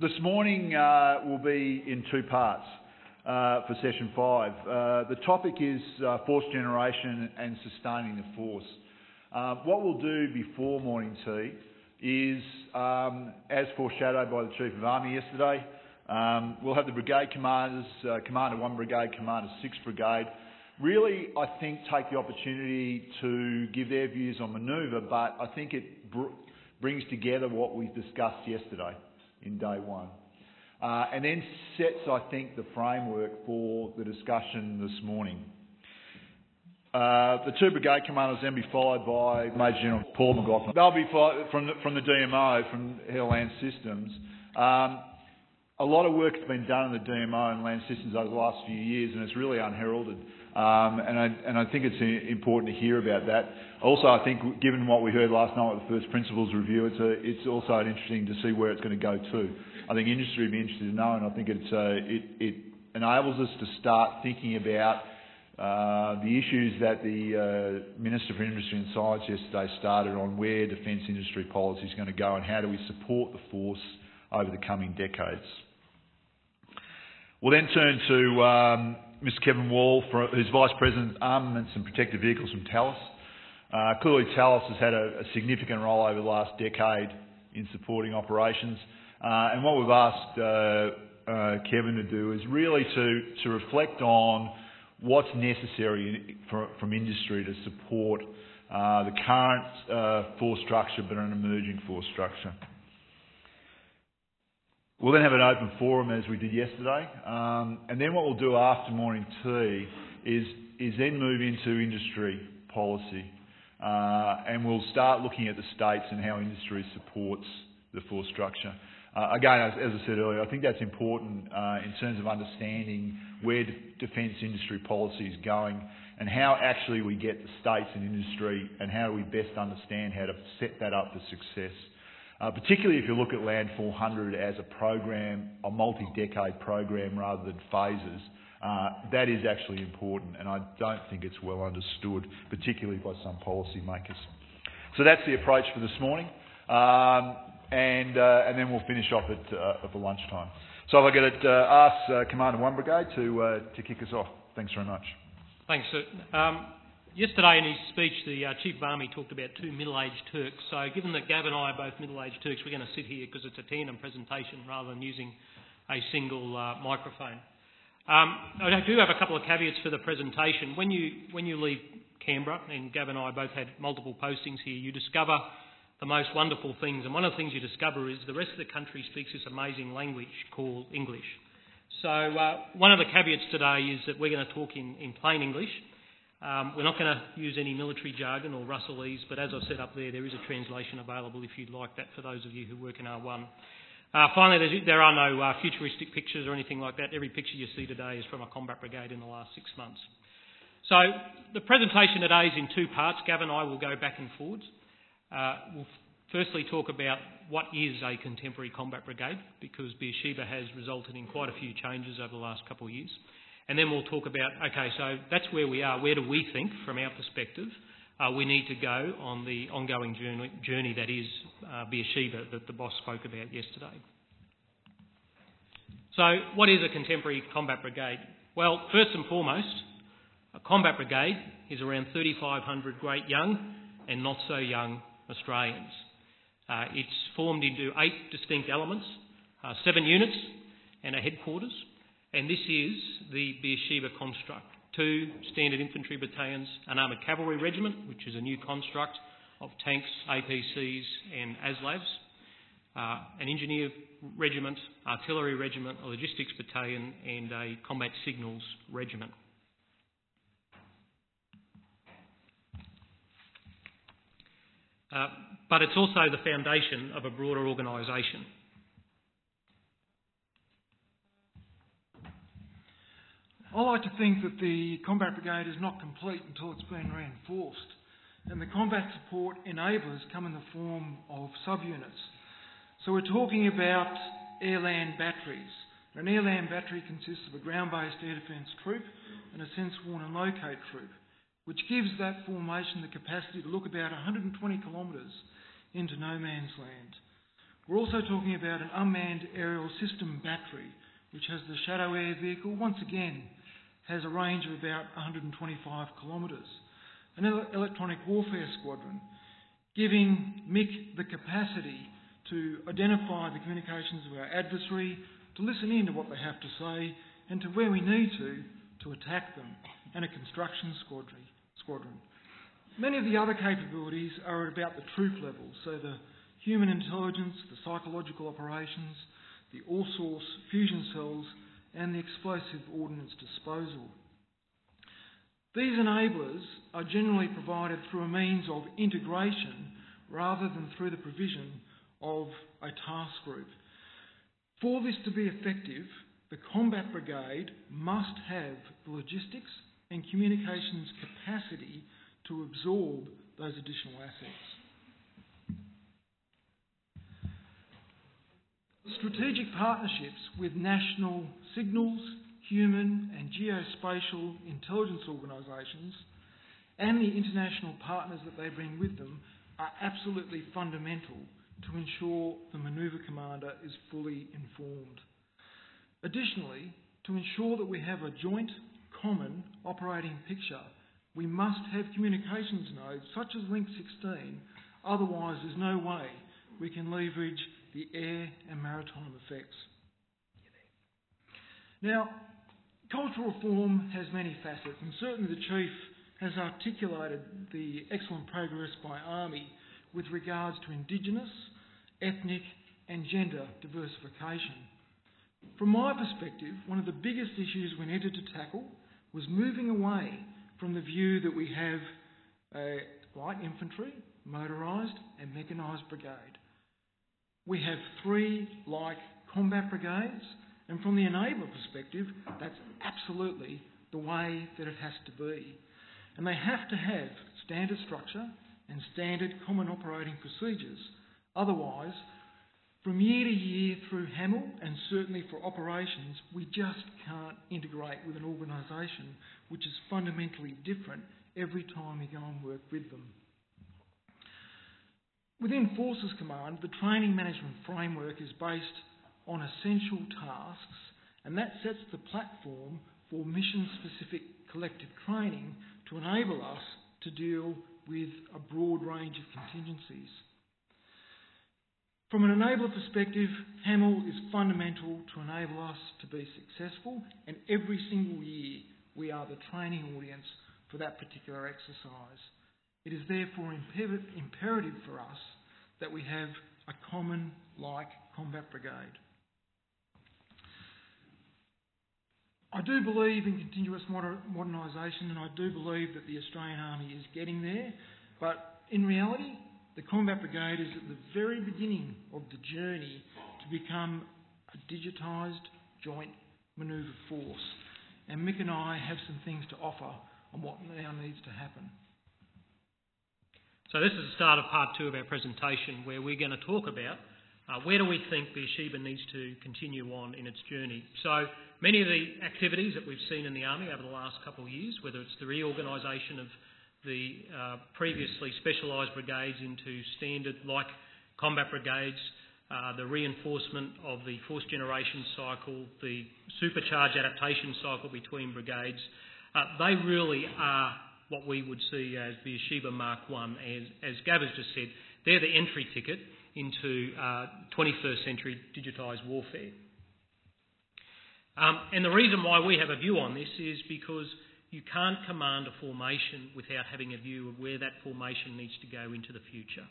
This morning uh, will be in two parts uh, for session five. Uh, the topic is uh, force generation and sustaining the force. Uh, what we'll do before morning tea is, um, as foreshadowed by the Chief of Army yesterday, um, we'll have the brigade commanders, uh, Commander 1 Brigade, Commander 6 Brigade, really, I think, take the opportunity to give their views on manoeuvre, but I think it br- brings together what we discussed yesterday in day one. Uh, and then sets, I think, the framework for the discussion this morning. Uh, the two brigade commanders then be followed by Major General Paul McLachlan. They'll be from the, from the DMO, from Air Land Systems. Um, a lot of work has been done in the DMO and Land Systems over the last few years, and it's really unheralded. Um, and, I, and I think it's important to hear about that. Also, I think given what we heard last night with the first principles review, it's, a, it's also interesting to see where it's going to go to. I think industry would be interested to know, and I think it's, uh, it, it enables us to start thinking about uh, the issues that the uh, Minister for Industry and Science yesterday started on where defence industry policy is going to go and how do we support the force over the coming decades. We'll then turn to um, Mr Kevin Wall, who's Vice President of Armaments and Protected Vehicles from Thales. Uh, clearly Thales has had a, a, significant role over the last decade in supporting operations. Uh, and what we've asked uh, uh Kevin to do is really to, to reflect on what's necessary for, from industry to support uh, the current uh, force structure but an emerging force structure. We'll then have an open forum as we did yesterday. Um, and then what we'll do after morning tea is, is then move into industry policy. Uh, and we'll start looking at the states and how industry supports the force structure. Uh, again, as, as, I said earlier, I think that's important uh, in terms of understanding where defence industry policy is going and how actually we get the states and industry and how we best understand how to set that up for success. Uh, particularly if you look at Land 400 as a program, a multi-decade program rather than phases, uh, that is actually important, and I don't think it's well understood, particularly by some policymakers. So that's the approach for this morning, um, and, uh, and then we'll finish off at, uh, at the lunchtime. So if I could uh, ask uh, Commander 1 Brigade to, to kick us off. Thanks very much. Thanks. Um, Yesterday in his speech, the uh, Chief of Army talked about two middle-aged Turks. So given that Gav and I are both middle-aged Turks, we're going to sit here because it's a tandem presentation rather than using a single uh, microphone. Um, I do have a couple of caveats for the presentation. When you, when you leave Canberra, and Gav and I both had multiple postings here, you discover the most wonderful things. And one of the things you discover is the rest of the country speaks this amazing language called English. So uh, one of the caveats today is that we're going to talk in, in plain English. Um, we're not going to use any military jargon or Russellese, but as I've said up there, there is a translation available if you'd like that for those of you who work in R1. Uh, finally, there are no uh, futuristic pictures or anything like that. Every picture you see today is from a combat brigade in the last six months. So the presentation today is in two parts. Gav and I will go back and forwards. Uh, we'll firstly talk about what is a contemporary combat brigade, because Beersheba has resulted in quite a few changes over the last couple of years. And then we'll talk about, okay, so that's where we are. Where do we think, from our perspective, uh, we need to go on the ongoing journey, journey that is uh, Beersheba that the boss spoke about yesterday. So, what is a contemporary combat brigade? Well, first and foremost, a combat brigade is around 3,500 great young and not so young Australians. Uh, it's formed into eight distinct elements, uh, seven units, and a headquarters. And this is the Beersheba construct. Two standard infantry battalions, an armoured cavalry regiment, which is a new construct of tanks, APCs and ASLAVs, uh, an engineer regiment, artillery regiment, a logistics battalion and a combat signals regiment. Uh, but it's also the foundation of a broader organisation. I like to think that the combat brigade is not complete until it's been reinforced, and the combat support enablers come in the form of subunits. So we're talking about air-land batteries. An air-land battery consists of a ground-based air defence troop and a sense, warn and locate troop, which gives that formation the capacity to look about 120 kilometres into no man's land. We're also talking about an unmanned aerial system battery, which has the Shadow Air vehicle, once again, has a range of about 125 kilometres. An electronic warfare squadron, giving Mick the capacity to identify the communications of our adversary, to listen in to what they have to say, and to where we need to, to attack them, and a construction squadron. Many of the other capabilities are at about the troop level, so the human intelligence, the psychological operations, the all-source fusion cells, and the explosive ordnance disposal. These enablers are generally provided through a means of integration rather than through the provision of a task group. For this to be effective, the combat brigade must have the logistics and communications capacity to absorb those additional assets. Strategic partnerships with national signals, human and geospatial intelligence organisations and the international partners that they bring with them are absolutely fundamental to ensure the manoeuvre commander is fully informed. Additionally, to ensure that we have a joint, common operating picture we must have communications nodes such as Link 16, otherwise there's no way we can leverage the air and maritime effects. Now, cultural reform has many facets, and certainly the Chief has articulated the excellent progress by ARMY with regards to Indigenous, ethnic, and gender diversification. From my perspective, one of the biggest issues we needed to tackle was moving away from the view that we have a light infantry, motorised, and mechanised brigade. We have three like combat brigades, and from the enabler perspective, that's absolutely the way that it has to be. And they have to have standard structure and standard common operating procedures. Otherwise, from year to year through Hamel and certainly for operations, we just can't integrate with an organisation which is fundamentally different every time we go and work with them. Within Forces Command, the training management framework is based on essential tasks, and that sets the platform for mission specific collective training to enable us to deal with a broad range of contingencies. From an enabler perspective, Hamel is fundamental to enable us to be successful, and every single year we are the training audience for that particular exercise. It is therefore imperative for us that we have a common, like combat brigade. I do believe in continuous modernisation, and I do believe that the Australian Army is getting there, but in reality, the Combat Brigade is at the very beginning of the journey to become a digitised joint manoeuvre force. And Mick and I have some things to offer on what now needs to happen. So this is the start of part two of our presentation where we're going to talk about uh, where do we think Beersheba needs to continue on in its journey. So many of the activities that we've seen in the Army over the last couple of years, whether it's the reorganisation of the uh, previously specialised brigades into standard like combat brigades, uh, the reinforcement of the force generation cycle, the supercharged adaptation cycle between brigades. Uh, they really are what we would see as the Beersheba Mark 1. As, as Gav has just said, they're the entry ticket into 21st uh, century digitised warfare. Um, and the reason why we have a view on this is because you can't command a formation without having a view of where that formation needs to go into the future.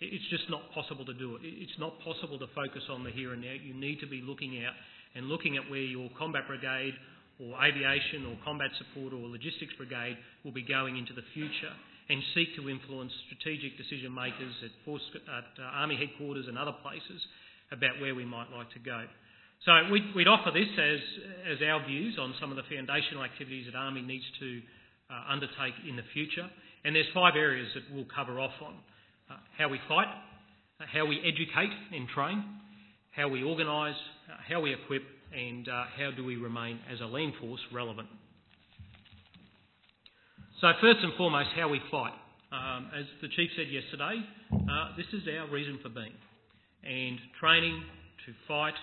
It's just not possible to do it. It's not possible to focus on the here and now. You need to be looking out and looking at where your combat brigade or aviation or combat support or logistics brigade will be going into the future and seek to influence strategic decision makers at, force, at uh, army headquarters and other places about where we might like to go. So we'd, we'd, offer this as, as our views on some of the foundational activities that Army needs to uh, undertake in the future. And there's five areas that we'll cover off on. Uh, how we fight, uh, how we educate and train, how we organise, uh, how we equip, and uh, how do we remain as a land force relevant. So first and foremost, how we fight. Um, as the Chief said yesterday, uh, this is our reason for being. and training to fight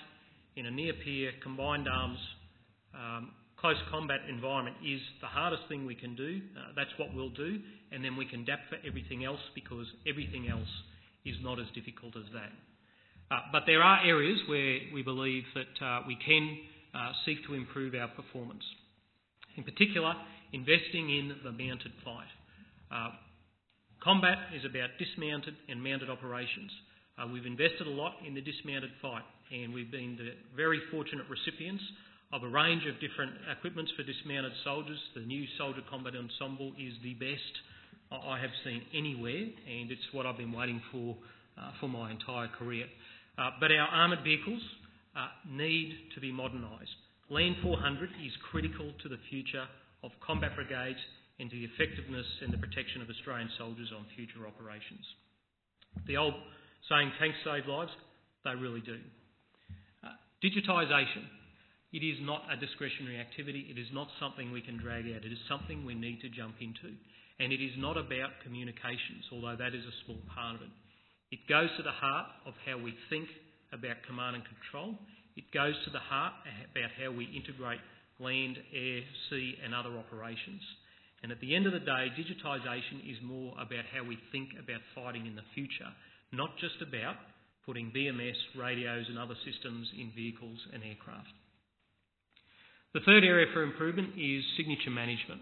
in a near peer, combined arms, um, close combat environment is the hardest thing we can do. Uh, that's what we'll do, and then we can adapt for everything else because everything else is not as difficult as that. Uh, but there are areas where we believe that uh, we can uh, seek to improve our performance. In particular, investing in the mounted fight. Combat is about dismounted and mounted operations. We've invested a lot in the dismounted fight, and we've been the very fortunate recipients of a range of different equipments for dismounted soldiers. The new Soldier Combat Ensemble is the best I have seen anywhere, and it's what I've been waiting for for my entire career. Uh, but our armoured vehicles uh, need to be modernised. Land 400 is critical to the future of combat brigades and to the effectiveness and the protection of Australian soldiers on future operations. The old saying, tanks save lives, they really do. Uh, digitisation. It is not a discretionary activity. It is not something we can drag out. It is something we need to jump into. And it is not about communications, although that is a small part of it. It goes to the heart of how we think about command and control. It goes to the heart about how we integrate land, air, sea, and other operations. And at the end of the day, digitisation is more about how we think about fighting in the future, not just about putting BMS, radios, and other systems in vehicles and aircraft. The third area for improvement is signature management.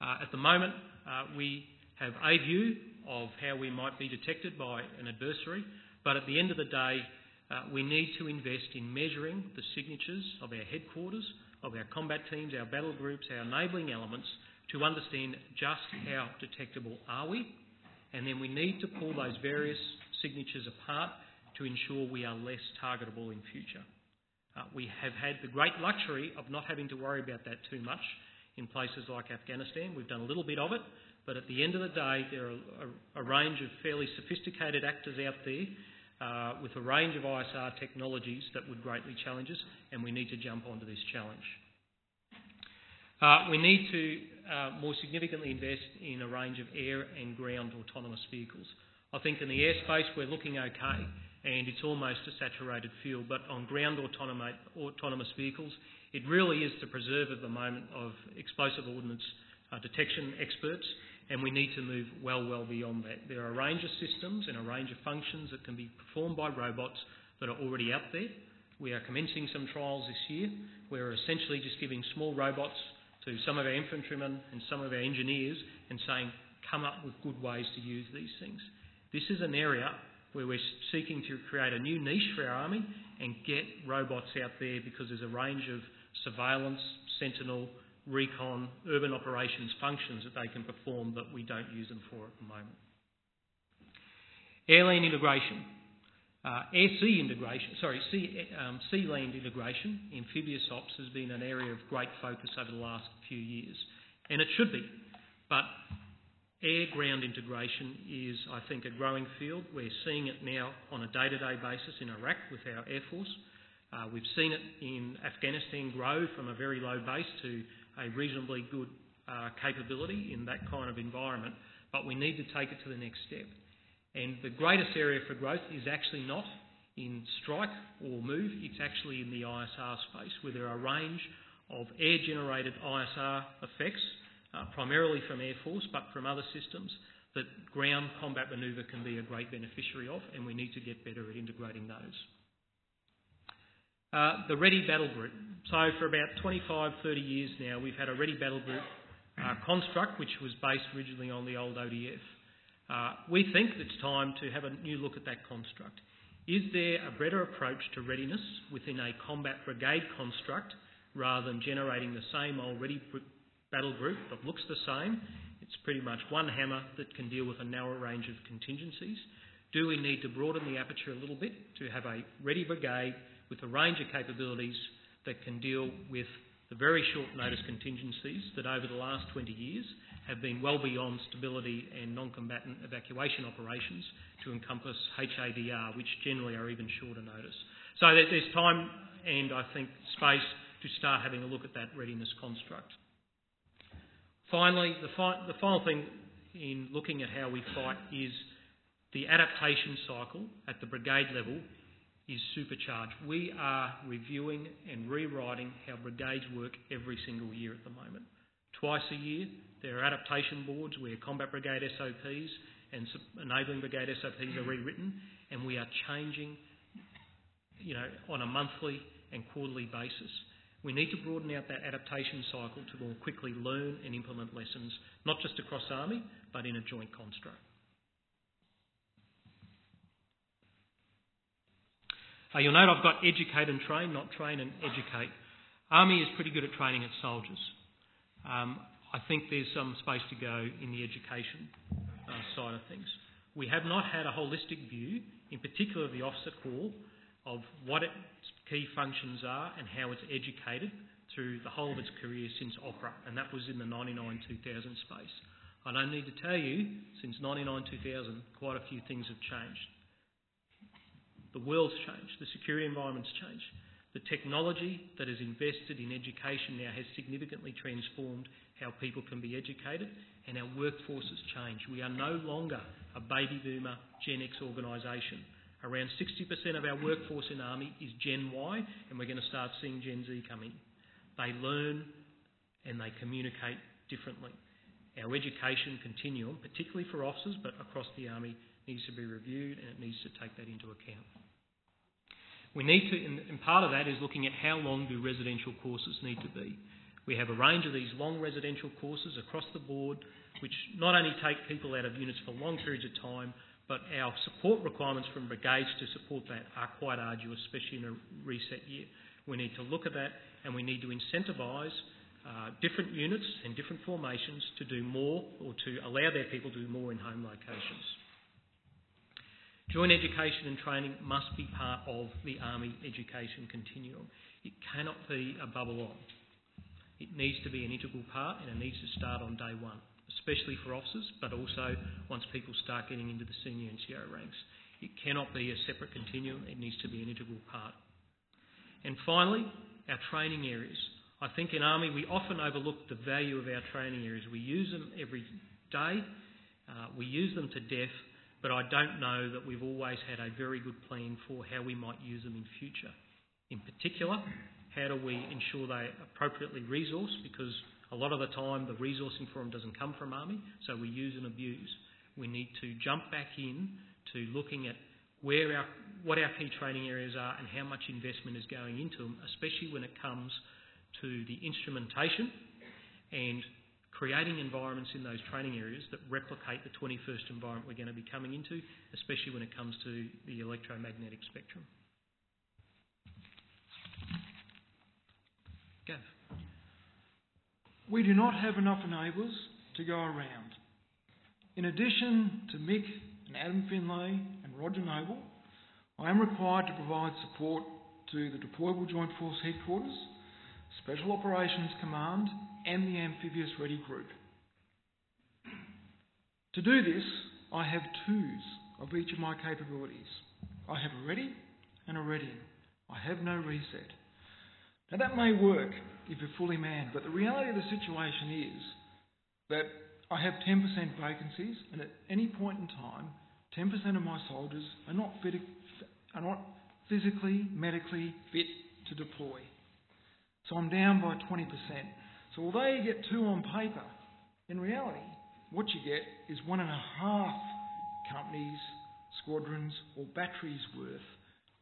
Uh, at the moment, uh, we have a view of how we might be detected by an adversary, but at the end of the day, uh, we need to invest in measuring the signatures of our headquarters, of our combat teams, our battle groups, our enabling elements to understand just how detectable are we, and then we need to pull those various signatures apart to ensure we are less targetable in future. Uh, we have had the great luxury of not having to worry about that too much in places like Afghanistan. We've done a little bit of it, but at the end of the day, there are a, a range of fairly sophisticated actors out there uh, with a range of ISR technologies that would greatly challenge us, and we need to jump onto this challenge. Uh, we need to uh, more significantly invest in a range of air and ground autonomous vehicles. I think in the airspace we're looking okay, and it's almost a saturated field. But on ground autonomous vehicles, it really is the preserve at the moment of explosive ordnance uh, detection experts, and we need to move well, well beyond that. There are a range of systems and a range of functions that can be performed by robots that are already out there. We are commencing some trials this year. We're essentially just giving small robots to some of our infantrymen and some of our engineers and saying, come up with good ways to use these things. This is an area where we're seeking to create a new niche for our army and get robots out there because there's a range of surveillance, sentinel, recon, urban operations functions that they can perform that we don't use them for at the moment. Airland integration. Uh, air-sea integration, sorry, sea, um, sea-land integration, amphibious ops has been an area of great focus over the last few years, and it should be. But Air-ground integration is, I think, a growing field. We're seeing it now on a day-to-day basis in Iraq with our Air Force. Uh, we've seen it in Afghanistan grow from a very low base to a reasonably good uh, capability in that kind of environment, but we need to take it to the next step. And the greatest area for growth is actually not in strike or move, it's actually in the ISR space, where there are a range of air-generated ISR effects uh, primarily from Air Force, but from other systems, that ground combat manoeuvre can be a great beneficiary of, and we need to get better at integrating those. Uh, the Ready Battle Group. So for about 25, 30 years now, we've had a Ready Battle Group uh, construct, which was based originally on the old ODF. Uh, we think it's time to have a new look at that construct. Is there a better approach to readiness within a combat brigade construct rather than generating the same old Ready battle group that looks the same. It's pretty much one hammer that can deal with a narrow range of contingencies. Do we need to broaden the aperture a little bit to have a ready brigade with a range of capabilities that can deal with the very short notice contingencies that over the last 20 years have been well beyond stability and non-combatant evacuation operations to encompass HADR, which generally are even shorter notice. So there's time and I think space to start having a look at that readiness construct. Finally, the, fi- the final thing in looking at how we fight is The adaptation cycle at the brigade level is supercharged. We are reviewing and rewriting how brigades work every single year at the moment. Twice a year, there are adaptation boards where combat brigade SOPs and enabling brigade SOPs are rewritten, and we are changing, you know, on a monthly and quarterly basis. We need to broaden out that adaptation cycle to more quickly learn and implement lessons, not just across Army, but in a joint construct. Uh, you'll note I've got educate and train, not train and educate. Army is pretty good at training its soldiers. Um, I think there's some space to go in the education uh, side of things. We have not had a holistic view, in particular the officer corps, of what its key functions are and how it's educated through the whole of its career since opera, and that was in the 99-2000 space. I don't need to tell you, since 99-2000, quite a few things have changed. The world's changed, the security environment's changed. The technology that is invested in education now has significantly transformed how people can be educated and our workforce has changed. We are no longer a baby boomer Gen X organisation. Around 60% of our workforce in Army is Gen Y and we're going to start seeing Gen Z coming. They learn and they communicate differently. Our education continuum, particularly for officers but across the Army, needs to be reviewed and it needs to take that into account. We need to, and part of that is looking at how long do residential courses need to be. We have a range of these long residential courses across the board, which not only take people out of units for long periods of time, but our support requirements from brigades to support that are quite arduous, especially in a reset year. We need to look at that and we need to incentivise uh, different units and different formations to do more or to allow their people to do more in home locations. Joint education and training must be part of the Army education continuum. It cannot be a bubble on. It needs to be an integral part and it needs to start on day one, especially for officers, but also once people start getting into the senior NCO ranks. It cannot be a separate continuum, it needs to be an integral part. And finally, our training areas. I think in Army we often overlook the value of our training areas. We use them every day, uh, we use them to death, but I don't know that we've always had a very good plan for how we might use them in future. In particular, how do we ensure they appropriately resource? Because a lot of the time the resourcing for them doesn't come from Army, so we use and abuse. We need to jump back in to looking at where our, what our key training areas are and how much investment is going into them, especially when it comes to the instrumentation and creating environments in those training areas that replicate the 21st environment we're going to be coming into, especially when it comes to the electromagnetic spectrum. Gav. We do not have enough enablers to go around. In addition to Mick and Adam Findlay and Roger Noble, I am required to provide support to the Deployable Joint Force Headquarters, Special Operations Command, and the Amphibious Ready Group. To do this, I have twos of each of my capabilities. I have a ready and a ready. I have no reset. Now that may work if you're fully manned, but the reality of the situation is that I have 10% vacancies, and at any point in time, 10% of my soldiers are not, fit, are not physically, medically fit to deploy. So I'm down by 20%. So although you get two on paper, in reality, what you get is one and a half companies, squadrons, or batteries worth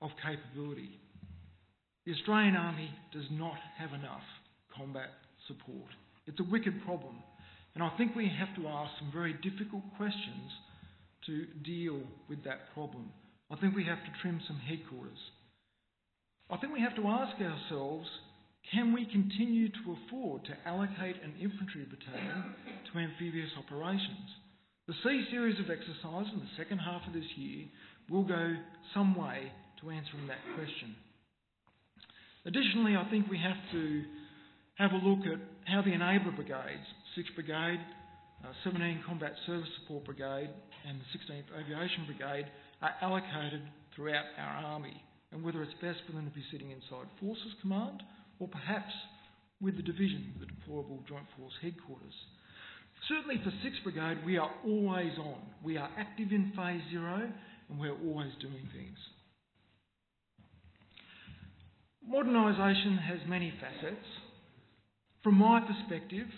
of capability. The Australian Army does not have enough combat support. It's a wicked problem, and I think we have to ask some very difficult questions to deal with that problem. I think we have to trim some headquarters. I think we have to ask ourselves can we continue to afford to allocate an infantry battalion to amphibious operations? The Sea Series of exercises in the second half of this year will go some way to answering that question. Additionally, I think we have to have a look at how the enabler brigades, 6th Brigade, uh, 17 Combat Service Support Brigade, and the 16th Aviation Brigade are allocated throughout our Army, and whether it's best for them to be sitting inside Forces Command or perhaps with the division, the deployable Joint Force headquarters. Certainly for 6th Brigade, we are always on. We are active in phase zero and we're always doing things. Modernisation has many facets. From my perspective,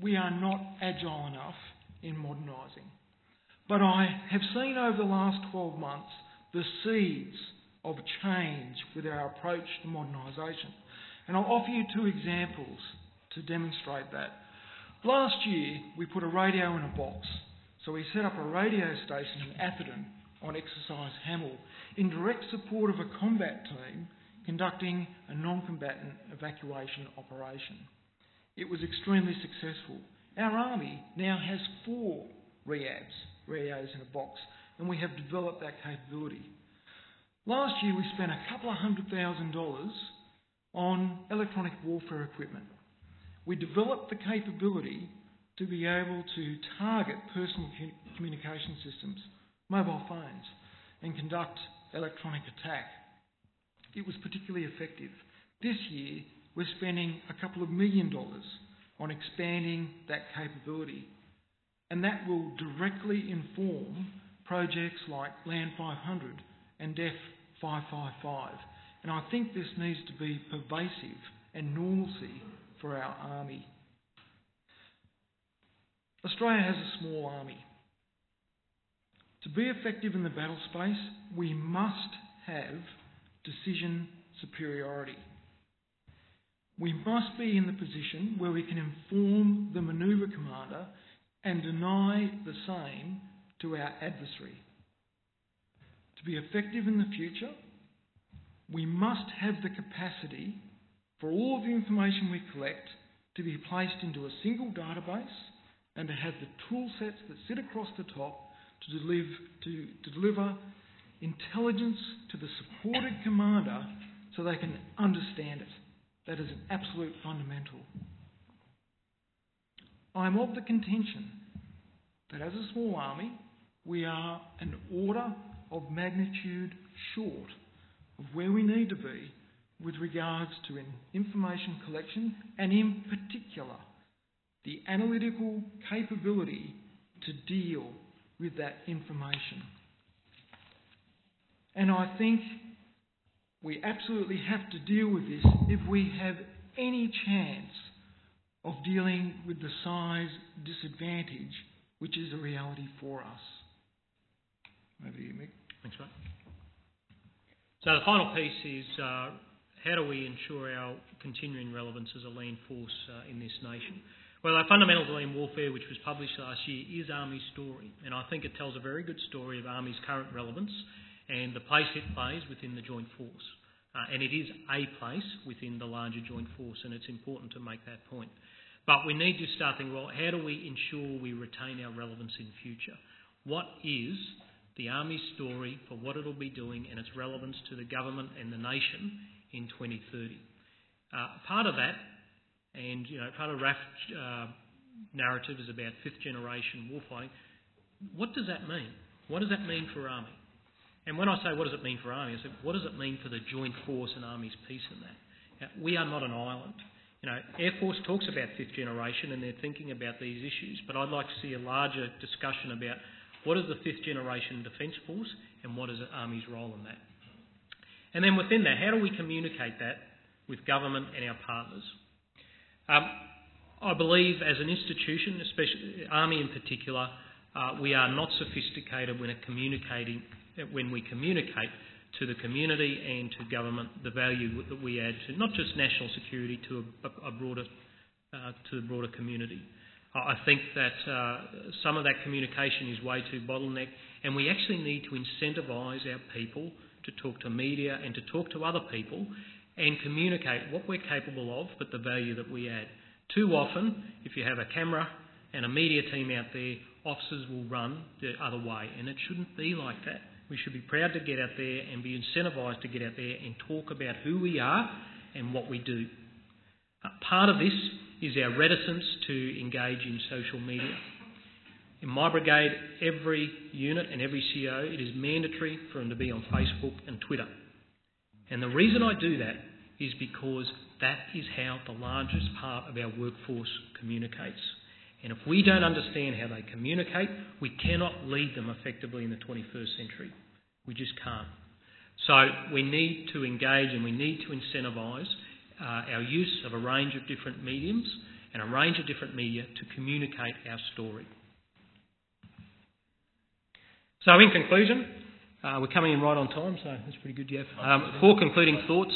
we are not agile enough in modernising. But I have seen over the last 12 months the seeds of change with our approach to modernisation. And I'll offer you two examples to demonstrate that. Last year, we put a radio in a box. So we set up a radio station in Atherton on Exercise Hamel in direct support of a combat team conducting a non combatant evacuation operation. It was extremely successful. Our army now has four RIABs, radios in a box, and we have developed that capability. Last year we spent a couple of hundred thousand dollars on electronic warfare equipment. We developed the capability to be able to target personal communication systems, mobile phones, and conduct electronic attack. It was particularly effective. This year we're spending a couple of million dollars on expanding that capability, and that will directly inform projects like Land 500 and DEF 555. And I think this needs to be pervasive and normalcy for our army. Australia has a small army. To be effective in the battle space, we must have decision superiority. We must be in the position where we can inform the manoeuvre commander and deny the same to our adversary. To be effective in the future, we must have the capacity for all of the information we collect to be placed into a single database and to have the tool sets that sit across the top to deliver, to, to deliver intelligence to the supported commander so they can understand it. That is an absolute fundamental. I am of the contention that as a small army, we are an order of magnitude short of where we need to be with regards to information collection and, in particular, the analytical capability to deal with that information. And I think we absolutely have to deal with this if we have any chance of dealing with the size disadvantage which is a reality for us. Over to you, Mick. Thanks, mate. So the final piece is uh, how do we ensure our continuing relevance as a land force uh, in this nation? Well, our Fundamentals of Land Warfare, which was published last year, is Army's story, and I think it tells a very good story of Army's current relevance and the place it plays within the Joint Force. Uh, and it is a place within the larger Joint Force, and it's important to make that point. But we need to start thinking, well, how do we ensure we retain our relevance in future? What is the Army's story for what it'll be doing and its relevance to the government and the nation in 2030? Uh, part of that, and you know, part of RAAF uh, narrative is about fifth generation warfighting. What does that mean? What does that mean for Army? And when I say what does it mean for Army, I say what does it mean for the Joint Force and Army's piece in that? Now, we are not an island. You know, Air Force talks about fifth generation and they're thinking about these issues, but I'd like to see a larger discussion about what is the fifth generation defence force and what is the Army's role in that. And then within that, how do we communicate that with government and our partners? Um, I believe as an institution, especially Army in particular, uh, we are not sophisticated when communicating when we communicate to the community and to government the value that we add to not just national security, to a, a broader, uh, to the broader community. I think that uh, some of that communication is way too bottlenecked, and we actually need to incentivise our people to talk to media and to talk to other people and communicate what we're capable of, but the value that we add. Too often, if you have a camera and a media team out there, officers will run the other way, and it shouldn't be like that. We should be proud to get out there and be incentivised to get out there and talk about who we are and what we do. Uh, part of this is our reticence to engage in social media. In my brigade, every unit and every CO, it is mandatory for them to be on Facebook and Twitter. And the reason I do that is because that is how the largest part of our workforce communicates. And if we don't understand how they communicate, we cannot lead them effectively in the 21st century. We just can't. So we need to engage and we need to incentivise uh, our use of a range of different mediums and a range of different media to communicate our story. So, in conclusion, uh, we're coming in right on time, so that's pretty good, Jeff. Um, four concluding thoughts.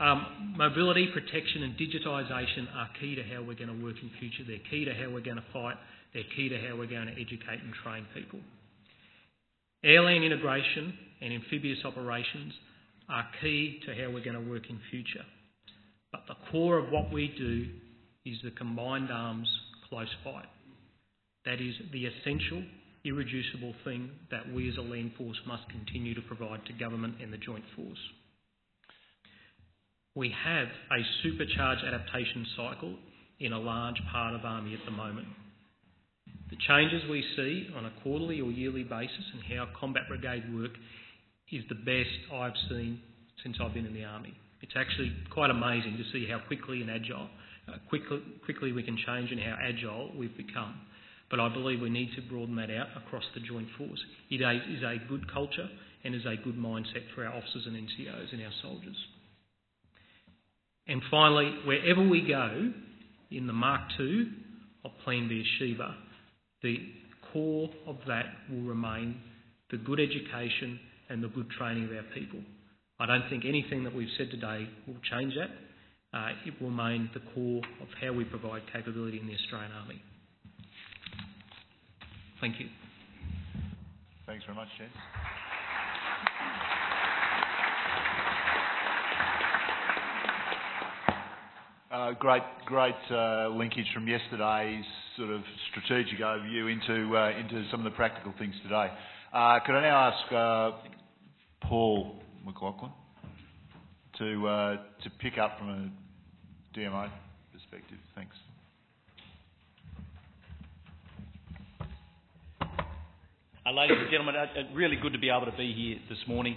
Um, mobility, protection, and digitisation are key to how we're going to work in future. They're key to how we're going to fight. They're key to how we're going to educate and train people. Airland integration and amphibious operations are key to how we're going to work in future. But the core of what we do is the combined arms close fight. That is the essential, irreducible thing that we as a land force must continue to provide to government and the joint force. We have a supercharged adaptation cycle in a large part of Army at the moment. The changes we see on a quarterly or yearly basis and how combat brigade work is the best I've seen since I've been in the Army. It's actually quite amazing to see how quickly and agile, uh, quickly, quickly we can change and how agile we've become. But I believe we need to broaden that out across the joint force. It is a good culture and is a good mindset for our officers and NCOs and our soldiers. And finally, wherever we go in the Mark II of Plan Beersheba, the core of that will remain the good education and the good training of our people. I don't think anything that we've said today will change that. Uh, it will remain the core of how we provide capability in the Australian Army. Thank you. Thanks very much, Jen. Uh, great, great uh, linkage from yesterday's sort of strategic overview into uh, into some of the practical things today. Uh, could I now ask uh, Paul McLachlan to uh, to pick up from a DMO perspective? Thanks. ladies and gentlemen, really good to be able to be here this morning.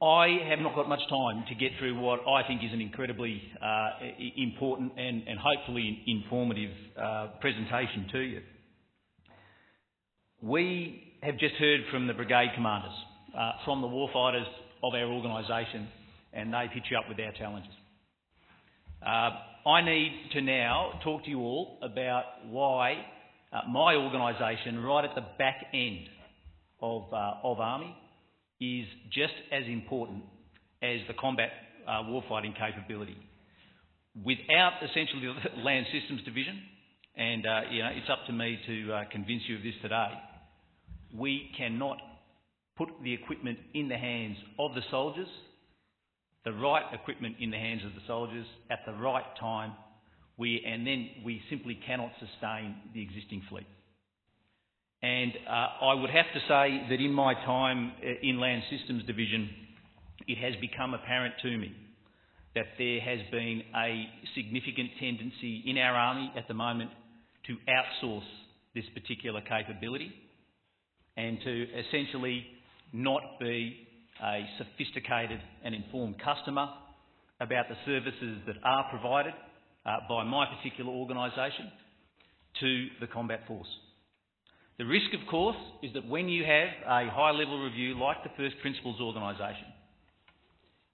I have not got much time to get through what I think is an incredibly uh, important and, and, hopefully informative uh, presentation to you. We have just heard from the brigade commanders, uh, from the warfighters of our organisation, and they've hit you up with our challenges. Uh, I need to now talk to you all about why uh, my organisation, right at the back end of, uh, of Army, is just as important as the combat uh, warfighting capability. Without essentially the Land Systems Division, and uh, you know, it's up to me to uh, convince you of this today, we cannot put the equipment in the hands of the soldiers, the right equipment in the hands of the soldiers at the right time, we, and then we simply cannot sustain the existing fleet. And uh, I would have to say that in my time uh, in Land Systems Division, it has become apparent to me that there has been a significant tendency in our Army at the moment to outsource this particular capability and to essentially not be a sophisticated and informed customer about the services that are provided uh, by my particular organisation to the combat force. The risk, of course, is that when you have a high-level review like the First Principles organisation,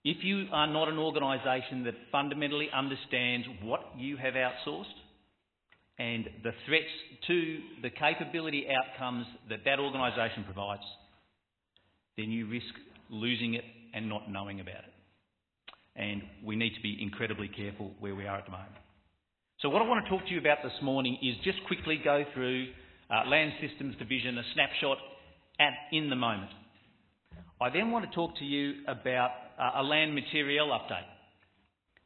if you are not an organisation that fundamentally understands what you have outsourced and the threats to the capability outcomes that that organisation provides, then you risk losing it and not knowing about it. And we need to be incredibly careful where we are at the moment. So what I want to talk to you about this morning is just quickly go through uh, Land Systems Division, a snapshot at, in the moment. I then want to talk to you about uh, a land material update.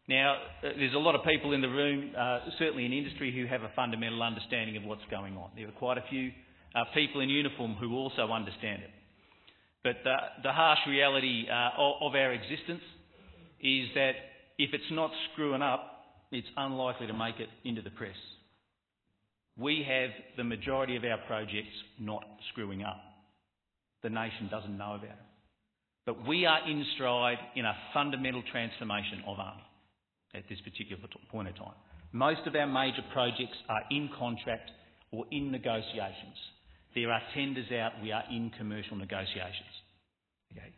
Now, uh, there's a lot of people in the room, uh, certainly in industry, who have a fundamental understanding of what's going on. There are quite a few uh, people in uniform who also understand it. But the harsh reality uh, of our existence is that if it's not screwing up, it's unlikely to make it into the press. We have the majority of our projects not screwing up. The nation doesn't know about it. But we are in stride in a fundamental transformation of Army at this particular point in time. Most of our major projects are in contract or in negotiations. There are tenders out. We are in commercial negotiations. Okay.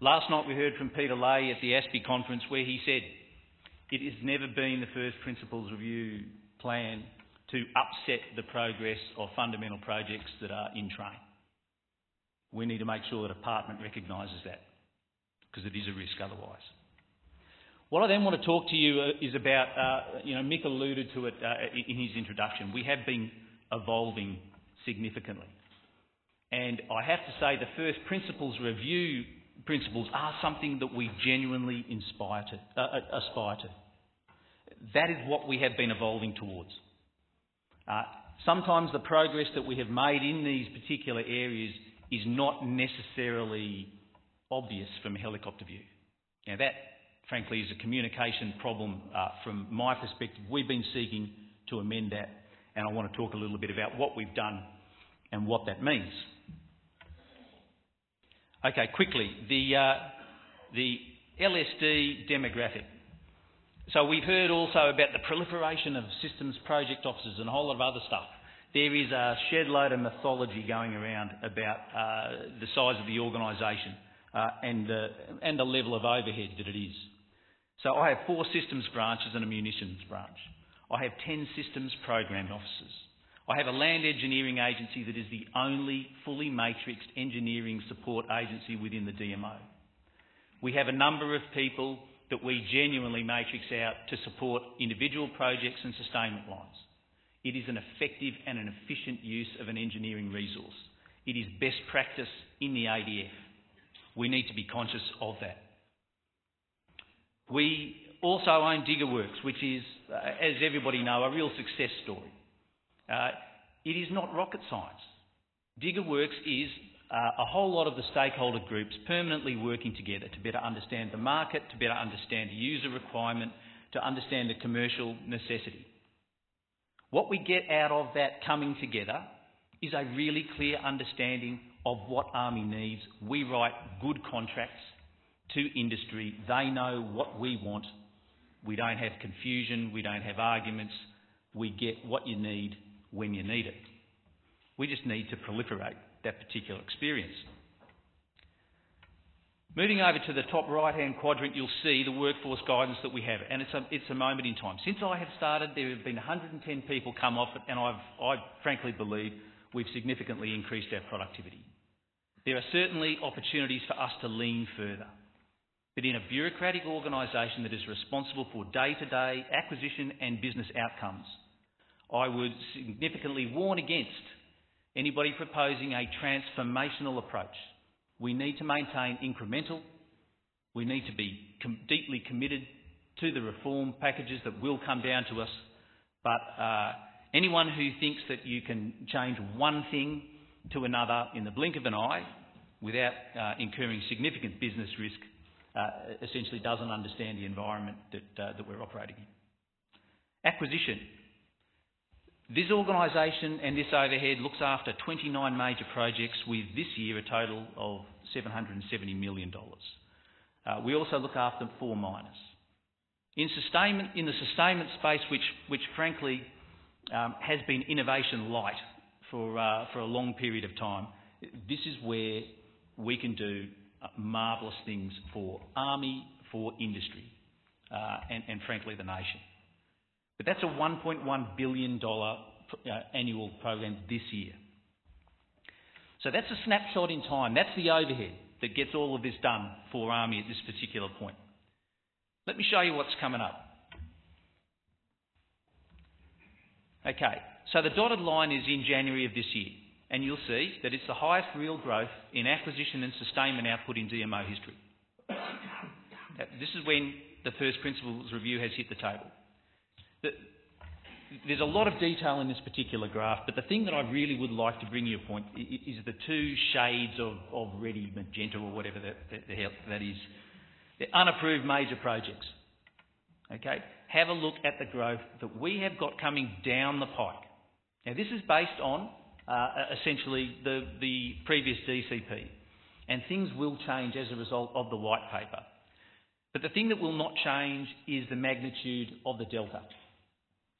Last night we heard from Peter Lay at the ASPI conference where he said it has never been the first principles review plan to upset the progress of fundamental projects that are in train. We need to make sure the department recognises that because it is a risk otherwise. What I then want to talk to you uh, is about, uh, you know, Mick alluded to it uh, in his introduction. We have been evolving significantly. And I have to say the first principles review principles are something that we genuinely to, uh, uh aspire to. That is what we have been evolving towards. Uh, sometimes the progress that we have made in these particular areas is not necessarily obvious from a helicopter view. Now that, frankly, is a communication problem uh, from my perspective. We've been seeking to amend that, and I want to talk a little bit about what we've done and what that means. Okay, quickly, the, uh, the LSD demographic. So we've heard also about the proliferation of systems project officers and a whole lot of other stuff. There is a shed load of mythology going around about uh, the size of the organisation uh, and, the, and the level of overhead that it is. So I have four systems branches and a munitions branch. I have 10 systems program officers. I have a land engineering agency that is the only fully matrixed engineering support agency within the DMO. We have a number of people that we genuinely matrix out to support individual projects and sustainment lines. It is an effective and an efficient use of an engineering resource. It is best practice in the ADF. We need to be conscious of that. We also own DiggerWorks, which is, uh, as everybody know, a real success story. Uh, it is not rocket science. DiggerWorks is uh, a whole lot of the stakeholder groups permanently working together to better understand the market, to better understand the user requirement, to understand the commercial necessity. What we get out of that coming together is a really clear understanding of what Army needs. We write good contracts to industry. They know what we want. We don't have confusion. We don't have arguments. We get what you need when you need it. We just need to proliferate that particular experience. Moving over to the top right-hand quadrant, you'll see the workforce guidance that we have, and it's a, it's a moment in time. Since I have started, there have been 110 people come off it, and I've, I frankly believe we've significantly increased our productivity. There are certainly opportunities for us to lean further. But in a bureaucratic organisation that is responsible for day-to-day acquisition and business outcomes, I would significantly warn against anybody proposing a transformational approach. We need to maintain incremental. We need to be com deeply committed to the reform packages that will come down to us. But uh, anyone who thinks that you can change one thing to another in the blink of an eye without uh, incurring significant business risk uh, essentially doesn't understand the environment that, uh, that we're operating in. Acquisition. This organisation and this overhead looks after 29 major projects with this year a total of $770 million. Uh, we also look after four miners. In, sustainment, in the sustainment space, which, which frankly um, has been innovation light for, uh, for a long period of time, this is where we can do uh, marvellous things for Army, for industry, uh, and, and frankly the nation. But that's a $1.1 billion uh, annual program this year. So that's a snapshot in time. That's the overhead that gets all of this done for Army at this particular point. Let me show you what's coming up. Okay, so the dotted line is in January of this year, and you'll see that it's the highest real growth in acquisition and sustainment output in DMO history. this is when the first principles review has hit the table. The, there's a lot of detail in this particular graph, but the thing that I really would like to bring you a point is the two shades of, of ready magenta or whatever that, that, the that is. They're unapproved major projects. Okay? Have a look at the growth that we have got coming down the pike. Now, this is based on uh, essentially the, the previous DCP, and things will change as a result of the white paper. But the thing that will not change is the magnitude of the delta.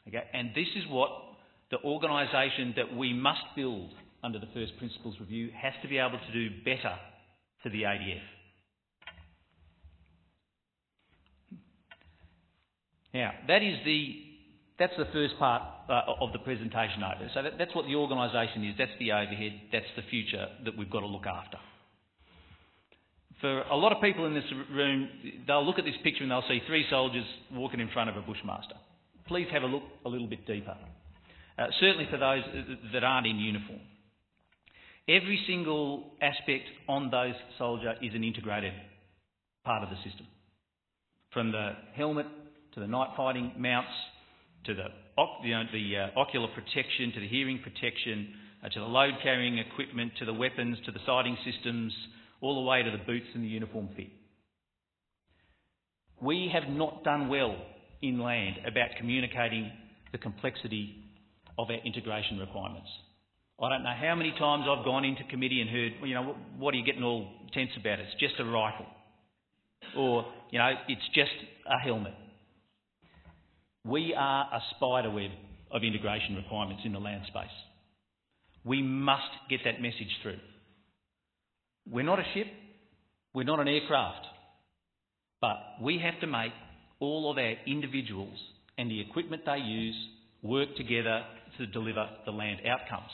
Okay? And this is what the organisation that we must build under the First Principles Review has to be able to do better for the ADF. Now, that is the, that's the first part uh, of the presentation over. So that, that's what the organisation is, that's the overhead, that's the future that we've got to look after. For a lot of people in this room, they'll look at this picture and they'll see three soldiers walking in front of a bushmaster. Please have a look a little bit deeper. Uh, certainly for those that aren't in uniform. Every single aspect on those soldier is an integrated part of the system. From the helmet to the night fighting mounts to the, you know, the uh, ocular protection to the hearing protection uh, to the load carrying equipment to the weapons to the sighting systems all the way to the boots and the uniform fit. We have not done well inland about communicating the complexity of our integration requirements. I don't know how many times I've gone into committee and heard, well, you know, what are you getting all tense about? It's just a rifle. Or, you know, it's just a helmet. We are a spider web of integration requirements in the land space. We must get that message through. We're not a ship, we're not an aircraft, but we have to make all of our individuals and the equipment they use work together to deliver the land outcomes.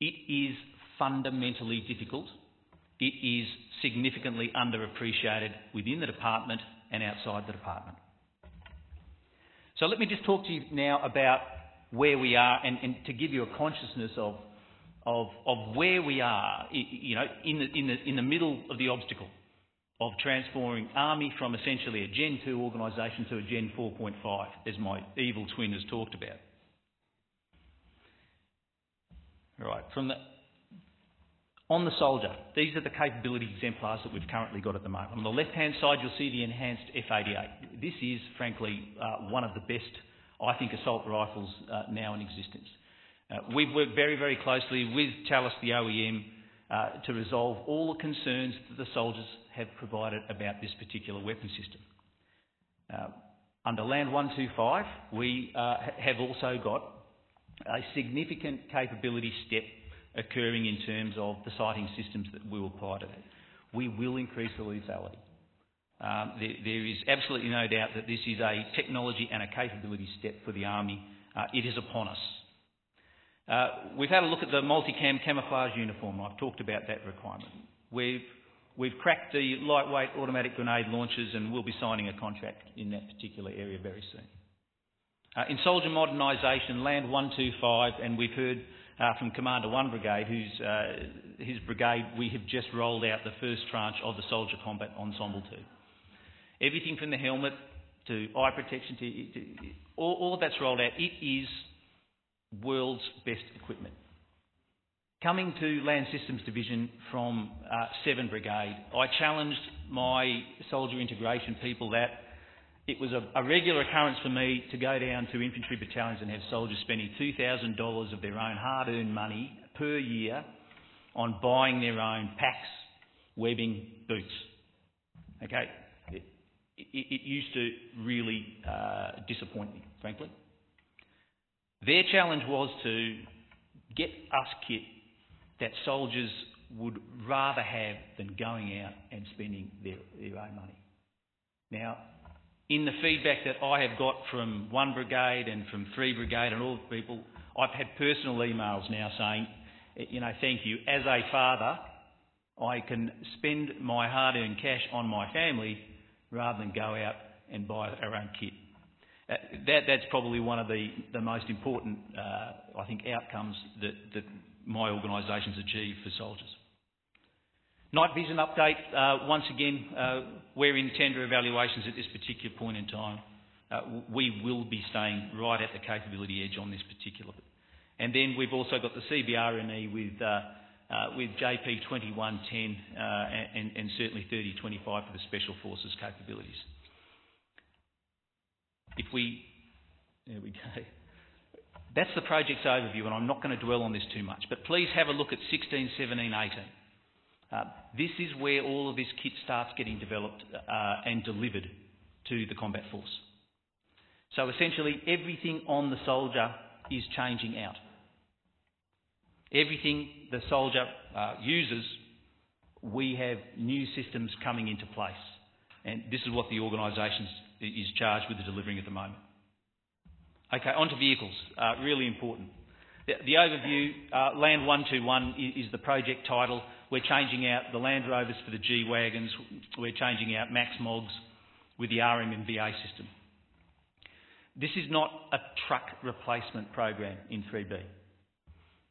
It is fundamentally difficult. It is significantly underappreciated within the department and outside the department. So let me just talk to you now about where we are and, and to give you a consciousness of, of, of where we are, you know, in the, in, the, in the middle of the obstacle of transforming Army from essentially a Gen 2 organisation to a Gen 4.5, as my evil twin has talked about. Right, from the, on the soldier, these are the capability exemplars that we've currently got at the moment. On the left-hand side, you'll see the enhanced F88. This is, frankly, uh, one of the best, I think, assault rifles uh, now in existence. Uh, we've worked very, very closely with Thales, the OEM, uh, to resolve all the concerns that the soldiers have provided about this particular weapon system. Uh, under Land 125, we uh, have also got a significant capability step occurring in terms of the sighting systems that we will apply to that. We will increase the lethality. Um, there, there is absolutely no doubt that this is a technology and a capability step for the Army. Uh, it is upon us. Uh, we've had a look at the multicam camouflage uniform. I've talked about that requirement. We've, we've cracked the lightweight automatic grenade launchers and we'll be signing a contract in that particular area very soon. Uh, in soldier modernisation, Land 125, and we've heard uh, from Commander 1 Brigade, whose uh, his brigade, we have just rolled out the first tranche of the Soldier Combat Ensemble 2. Everything from the helmet to eye protection, to, to all, all of that's rolled out. It is world's best equipment. Coming to Land Systems Division from uh, 7 Brigade, I challenged my soldier integration people that it was a, a, regular occurrence for me to go down to infantry battalions and have soldiers spending $2,000 of their own hard-earned money per year on buying their own packs, webbing, boots. Okay? It, it, it used to really uh, disappoint me, frankly. Their challenge was to get us kit that soldiers would rather have than going out and spending their, their own money. Now, in the feedback that I have got from 1 Brigade and from 3 Brigade and all the people, I've had personal emails now saying, eh, you know, thank you. As a father, I can spend my hard-earned cash on my family rather than go out and buy our own kit. That, that's probably one of the, the most important, uh, I think, outcomes that, that my organisation's achieved for soldiers. Night vision update. Uh, once again, uh, we're in tender evaluations at this particular point in time. Uh, we will be staying right at the capability edge on this particular. And then we've also got the CBRNE with, uh, uh, with JP 2110 uh, and, and certainly 3025 for the Special Forces capabilities. If we, there we go. That's the project's overview, and I'm not going to dwell on this too much. But please have a look at 16, 17, 18. Uh, this is where all of this kit starts getting developed uh, and delivered to the combat force. So essentially, everything on the soldier is changing out. Everything the soldier uh, uses, we have new systems coming into place. And this is what the organisation is charged with the delivering at the moment. Okay, on to vehicles. Uh, really important. The, the overview, uh, Land 121 is, is the project title. We're changing out the Land Rovers for the G-Wagons. We're changing out Max Mogs with the RMMVA system. This is not a truck replacement program in 3B.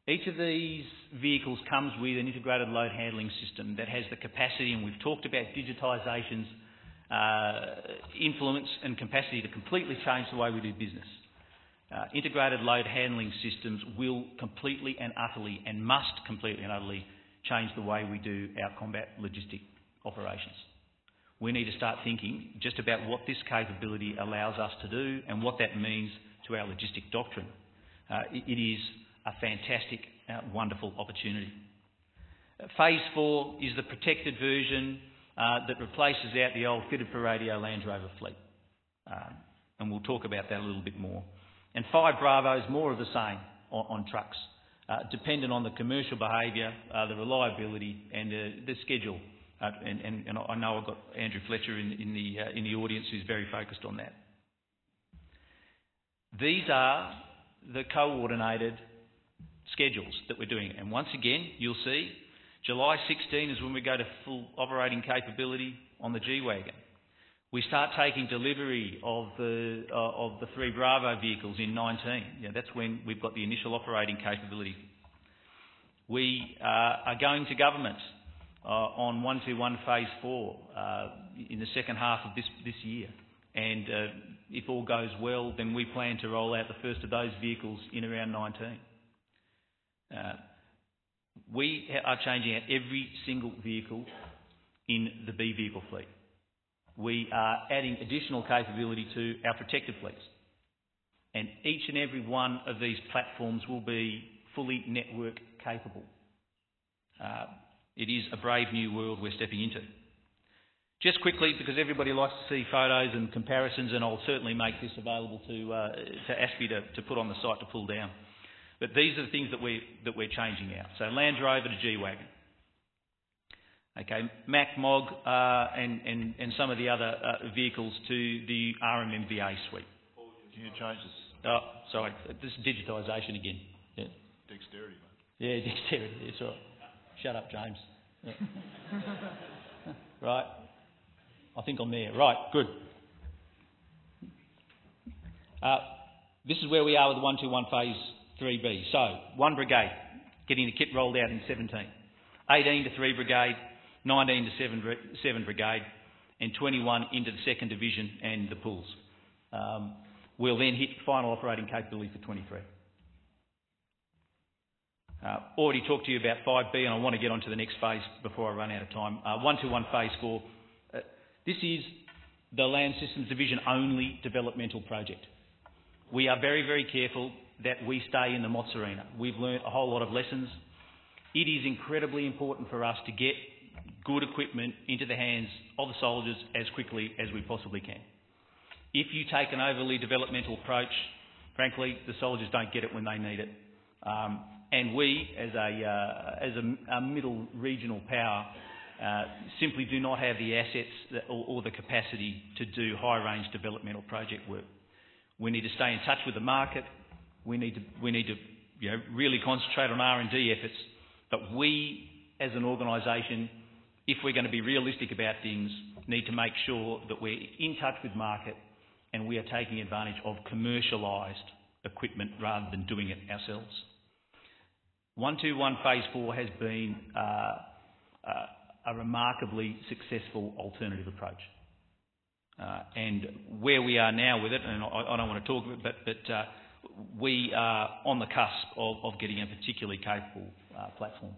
Each of these vehicles comes with an integrated load handling system that has the capacity, and we've talked about digitisation's influence and capacity to completely change the way we do business. Uh, integrated load handling systems will completely and utterly, and must completely and utterly, change the way we do our combat logistic operations. We need to start thinking just about what this capability allows us to do and what that means to our logistic doctrine. Uh, it is a fantastic, uh, wonderful opportunity. Uh, phase four is the protected version uh, that replaces out the old fitted for radio Land Rover fleet. Um, and we'll talk about that a little bit more. And five Bravos, more of the same on, on trucks, uh, dependent on the commercial behaviour, uh, the reliability and uh, the schedule. and, and, and, I know I've got Andrew Fletcher in, in the, in the audience who's very focused on that. These are the coordinated schedules that we're doing. And once again, you'll see July 16 is when we go to full operating capability on the G-Wagon. We start taking delivery of the, uh, of the three Bravo vehicles in 19. Yeah, that's when we've got the initial operating capability. We uh, are going to government uh, on 121 Phase 4 uh, in the second half of this, this year. And uh, if all goes well, then we plan to roll out the first of those vehicles in around 19. We are changing out every single vehicle in the B vehicle fleet. We are adding additional capability to our protected fleets. And each and every one of these platforms will be fully network capable. Uh, it is a brave new world we're stepping into. Just quickly, because everybody likes to see photos and comparisons, and I'll certainly make this available to, uh, to to, to put on the site to pull down. But these are the things that we're, that we're changing out. So Land Rover to G-Wagon. Okay, Mac Mog uh, and, and, and some of the other uh, vehicles to the RMMVA suite. Can you change this? Oh, sorry, this is digitisation again. Yeah. Dexterity, mate. Yeah, dexterity, that's right. Shut up, James. Yeah. right. I think I'm there. Right, good. Uh, this is where we are with the 121 phase 3B. So, one brigade, getting the kit rolled out in 17. 18 to 3 brigade, 19 to 7, 7 brigade, and 21 into the 2nd division and the pools. Um, we'll then hit final operating capability for 23. Uh, already talked to you about 5B and I want to get on to the next phase before I run out of time. Uh, 121 phase 4. Uh, this is the Land Systems Division only developmental project. We are very, very careful that we stay in the MOTS arena. We've learnt a whole lot of lessons. It is incredibly important for us to get good equipment into the hands of the soldiers as quickly as we possibly can. If you take an overly developmental approach, frankly, the soldiers don't get it when they need it. Um, and we, as a, uh, as a, a, middle regional power, uh, simply do not have the assets that, or, or the capacity to do high-range developmental project work. We need to stay in touch with the market we need to, we need to you know, really concentrate on R&D efforts. But we, as an organisation, if we're going to be realistic about things, need to make sure that we're in touch with market and we are taking advantage of commercialised equipment rather than doing it ourselves. 121 Phase 4 has been uh, uh, a remarkably successful alternative approach. Uh, and where we are now with it, and I, I don't want to talk about it, but, but uh, we are on the cusp of, of getting a particularly capable uh, platform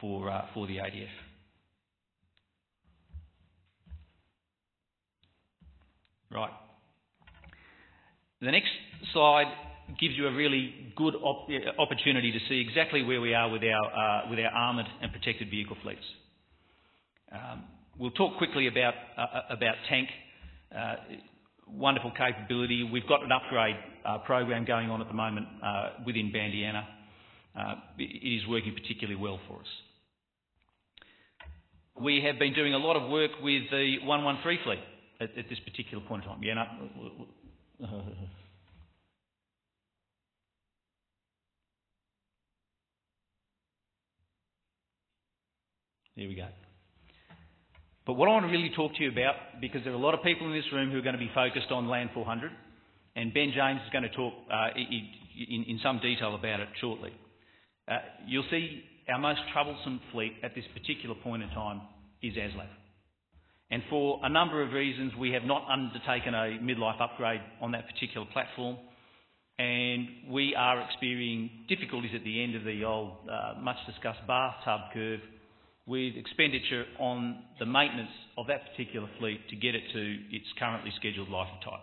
for, uh, for the ADF. Right. The next slide gives you a really good op opportunity to see exactly where we are with our, uh, with our armoured and protected vehicle fleets. Um, we'll talk quickly about, uh, about tank. Wonderful capability. We've got an upgrade uh, program going on at the moment uh, within Bandiana. Uh, it is working particularly well for us. We have been doing a lot of work with the 113 fleet at, at this particular point in time. Yeah, no, There we go. But what I want to really talk to you about, because there are a lot of people in this room who are going to be focused on Land 400, and Ben James is going to talk uh, in, in, some detail about it shortly. Uh, you'll see our most troublesome fleet at this particular point in time is ASLAV. And for a number of reasons, we have not undertaken a midlife upgrade on that particular platform, and we are experiencing difficulties at the end of the old, uh, much discussed bathtub curve with expenditure on the maintenance of that particular fleet to get it to its currently scheduled life of type.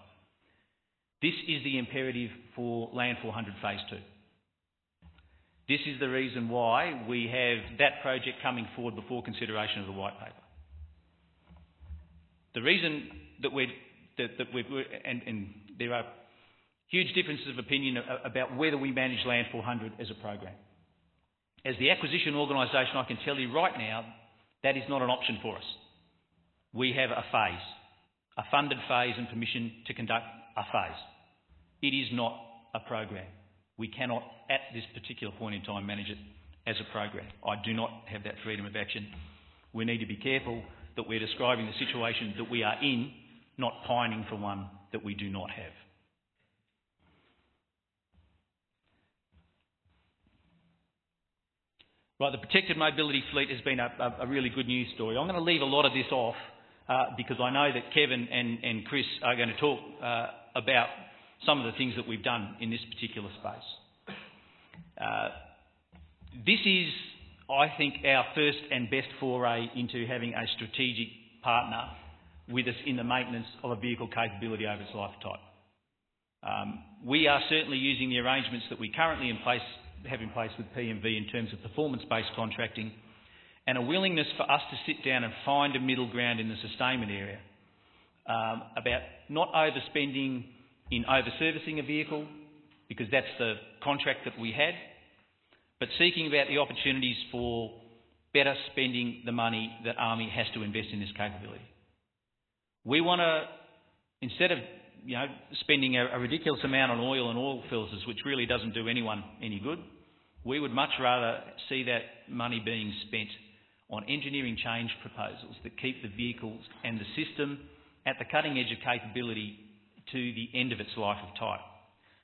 This is the imperative for Land 400 Phase 2. This is the reason why we have that project coming forward before consideration of the white paper. The reason that we're, that, that we're and, and there are huge differences of opinion about whether we manage Land 400 as a program. As the acquisition organisation, I can tell you right now, that is not an option for us. We have a phase, a funded phase and permission to conduct a phase. It is not a program. We cannot, at this particular point in time, manage it as a program. I do not have that freedom of action. We need to be careful that we're describing the situation that we are in, not pining for one that we do not have. Right, the protected mobility fleet has been a, a, a really good news story. I'm going to leave a lot of this off uh, because I know that Kevin and, and Chris are going to talk uh, about some of the things that we've done in this particular space. Uh, this is, I think, our first and best foray into having a strategic partner with us in the maintenance of a vehicle capability over its lifetime. Um, we are certainly using the arrangements that we currently in place have in place with PMV in terms of performance-based contracting and a willingness for us to sit down and find a middle ground in the sustainment area um, about not overspending in over-servicing a vehicle, because that's the contract that we had, but seeking about the opportunities for better spending the money that Army has to invest in this capability. We want to, instead of you know, spending a, a ridiculous amount on oil and oil filters, which really doesn't do anyone any good. We would much rather see that money being spent on engineering change proposals that keep the vehicles and the system at the cutting edge of capability to the end of its life of type.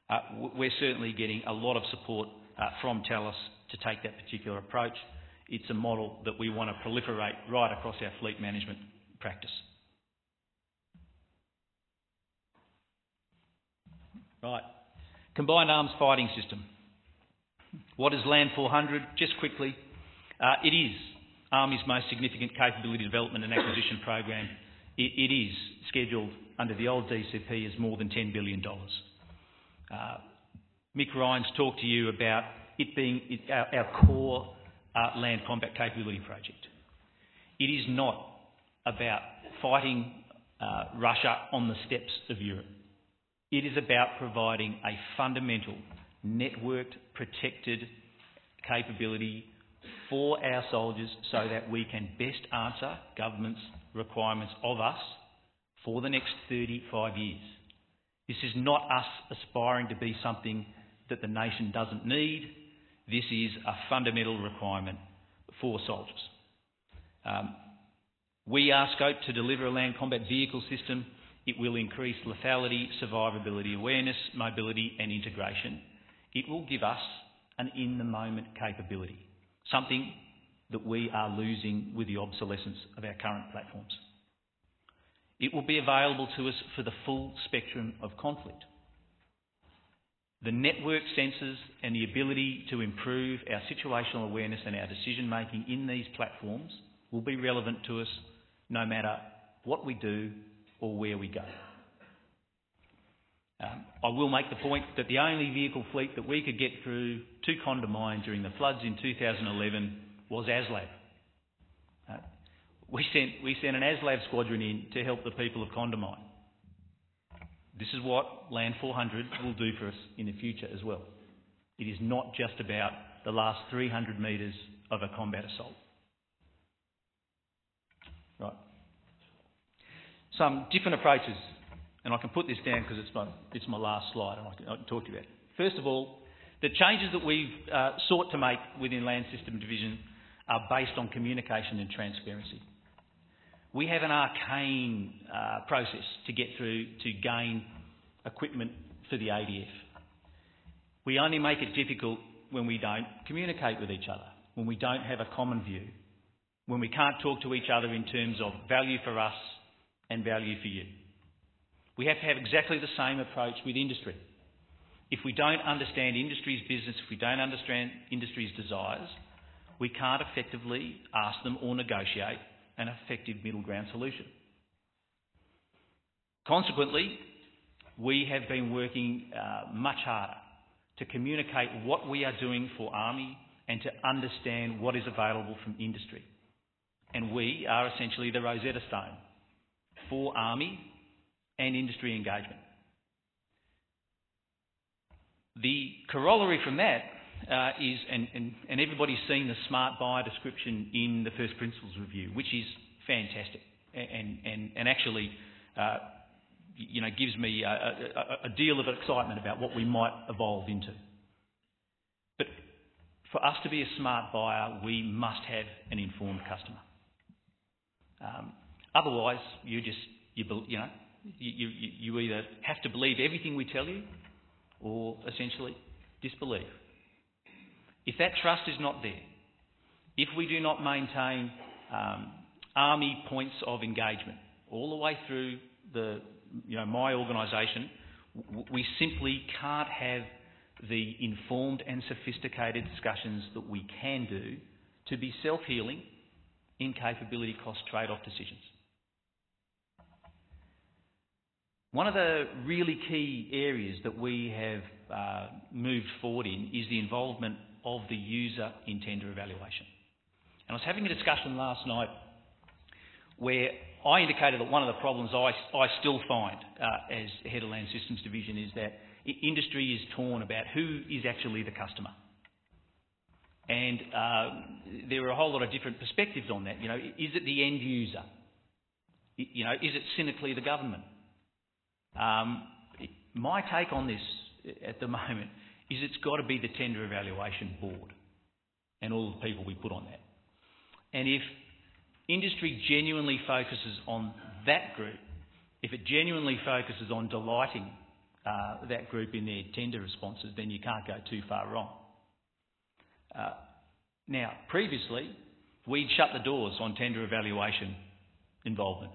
Uh, we're certainly getting a lot of support uh, from Thales to take that particular approach. It's a model that we want to proliferate right across our fleet management practice. Right. Combined Arms Fighting System. What is Land 400? Just quickly, uh, it is Army's most significant capability development and acquisition program. it, it is scheduled under the old DCP as more than $10 billion. Uh, Mick Ryan's talked to you about it being it, our, our, core uh, land combat capability project. It is not about fighting uh, Russia on the steppes of Europe. It is about providing a fundamental, networked, protected capability for our soldiers so that we can best answer government's requirements of us for the next 35 years. This is not us aspiring to be something that the nation doesn't need. This is a fundamental requirement for soldiers. Um, we are scoped to deliver a land combat vehicle system it will increase lethality, survivability awareness, mobility and integration. It will give us an in-the-moment capability, something that we are losing with the obsolescence of our current platforms. It will be available to us for the full spectrum of conflict. The network sensors and the ability to improve our situational awareness and our decision making in these platforms will be relevant to us no matter what we do or where we go. Um, I will make the point that the only vehicle fleet that we could get through to Condamine during the floods in 2011 was ASLAV. Uh, we, sent, we sent an ASLAV squadron in to help the people of Condamine. This is what Land 400 will do for us in the future as well. It is not just about the last 300 metres of a combat assault. Right. Some different approaches, and I can put this down because it's my, it's my last slide and I can, I can talk to you about it. First of all, the changes that we've uh, sought to make within Land System Division are based on communication and transparency. We have an arcane uh, process to get through to gain equipment for the ADF. We only make it difficult when we don't communicate with each other, when we don't have a common view, when we can't talk to each other in terms of value for us and value for you. We have to have exactly the same approach with industry. If we don't understand industry's business, if we don't understand industry's desires, we can't effectively ask them or negotiate an effective middle ground solution. Consequently, we have been working uh, much harder to communicate what we are doing for Army and to understand what is available from industry. And we are essentially the Rosetta Stone for Army and industry engagement. The corollary from that uh, is, and, and, and everybody's seen the smart buyer description in the first principles review, which is fantastic and, and, and actually uh, you know, gives me a, a, a deal of excitement about what we might evolve into. But for us to be a smart buyer, we must have an informed customer. Um, otherwise, you just, you, you know, you, you, you either have to believe everything we tell you or essentially disbelieve. If that trust is not there, if we do not maintain um, army points of engagement all the way through the, you know, my organisation, we simply can't have the informed and sophisticated discussions that we can do to be self-healing in capability cost trade-off decisions. One of the really key areas that we have uh, moved forward in is the involvement of the user in tender evaluation. And I was having a discussion last night where I indicated that one of the problems I, I still find uh, as head of Land Systems Division is that industry is torn about who is actually the customer. And uh, there are a whole lot of different perspectives on that. You know, is it the end user? You know, is it cynically the government? Um, my take on this at the moment is it's got to be the tender evaluation board and all the people we put on that. And if industry genuinely focuses on that group, if it genuinely focuses on delighting uh, that group in their tender responses, then you can't go too far wrong. Uh, now, previously, we'd shut the doors on tender evaluation involvement.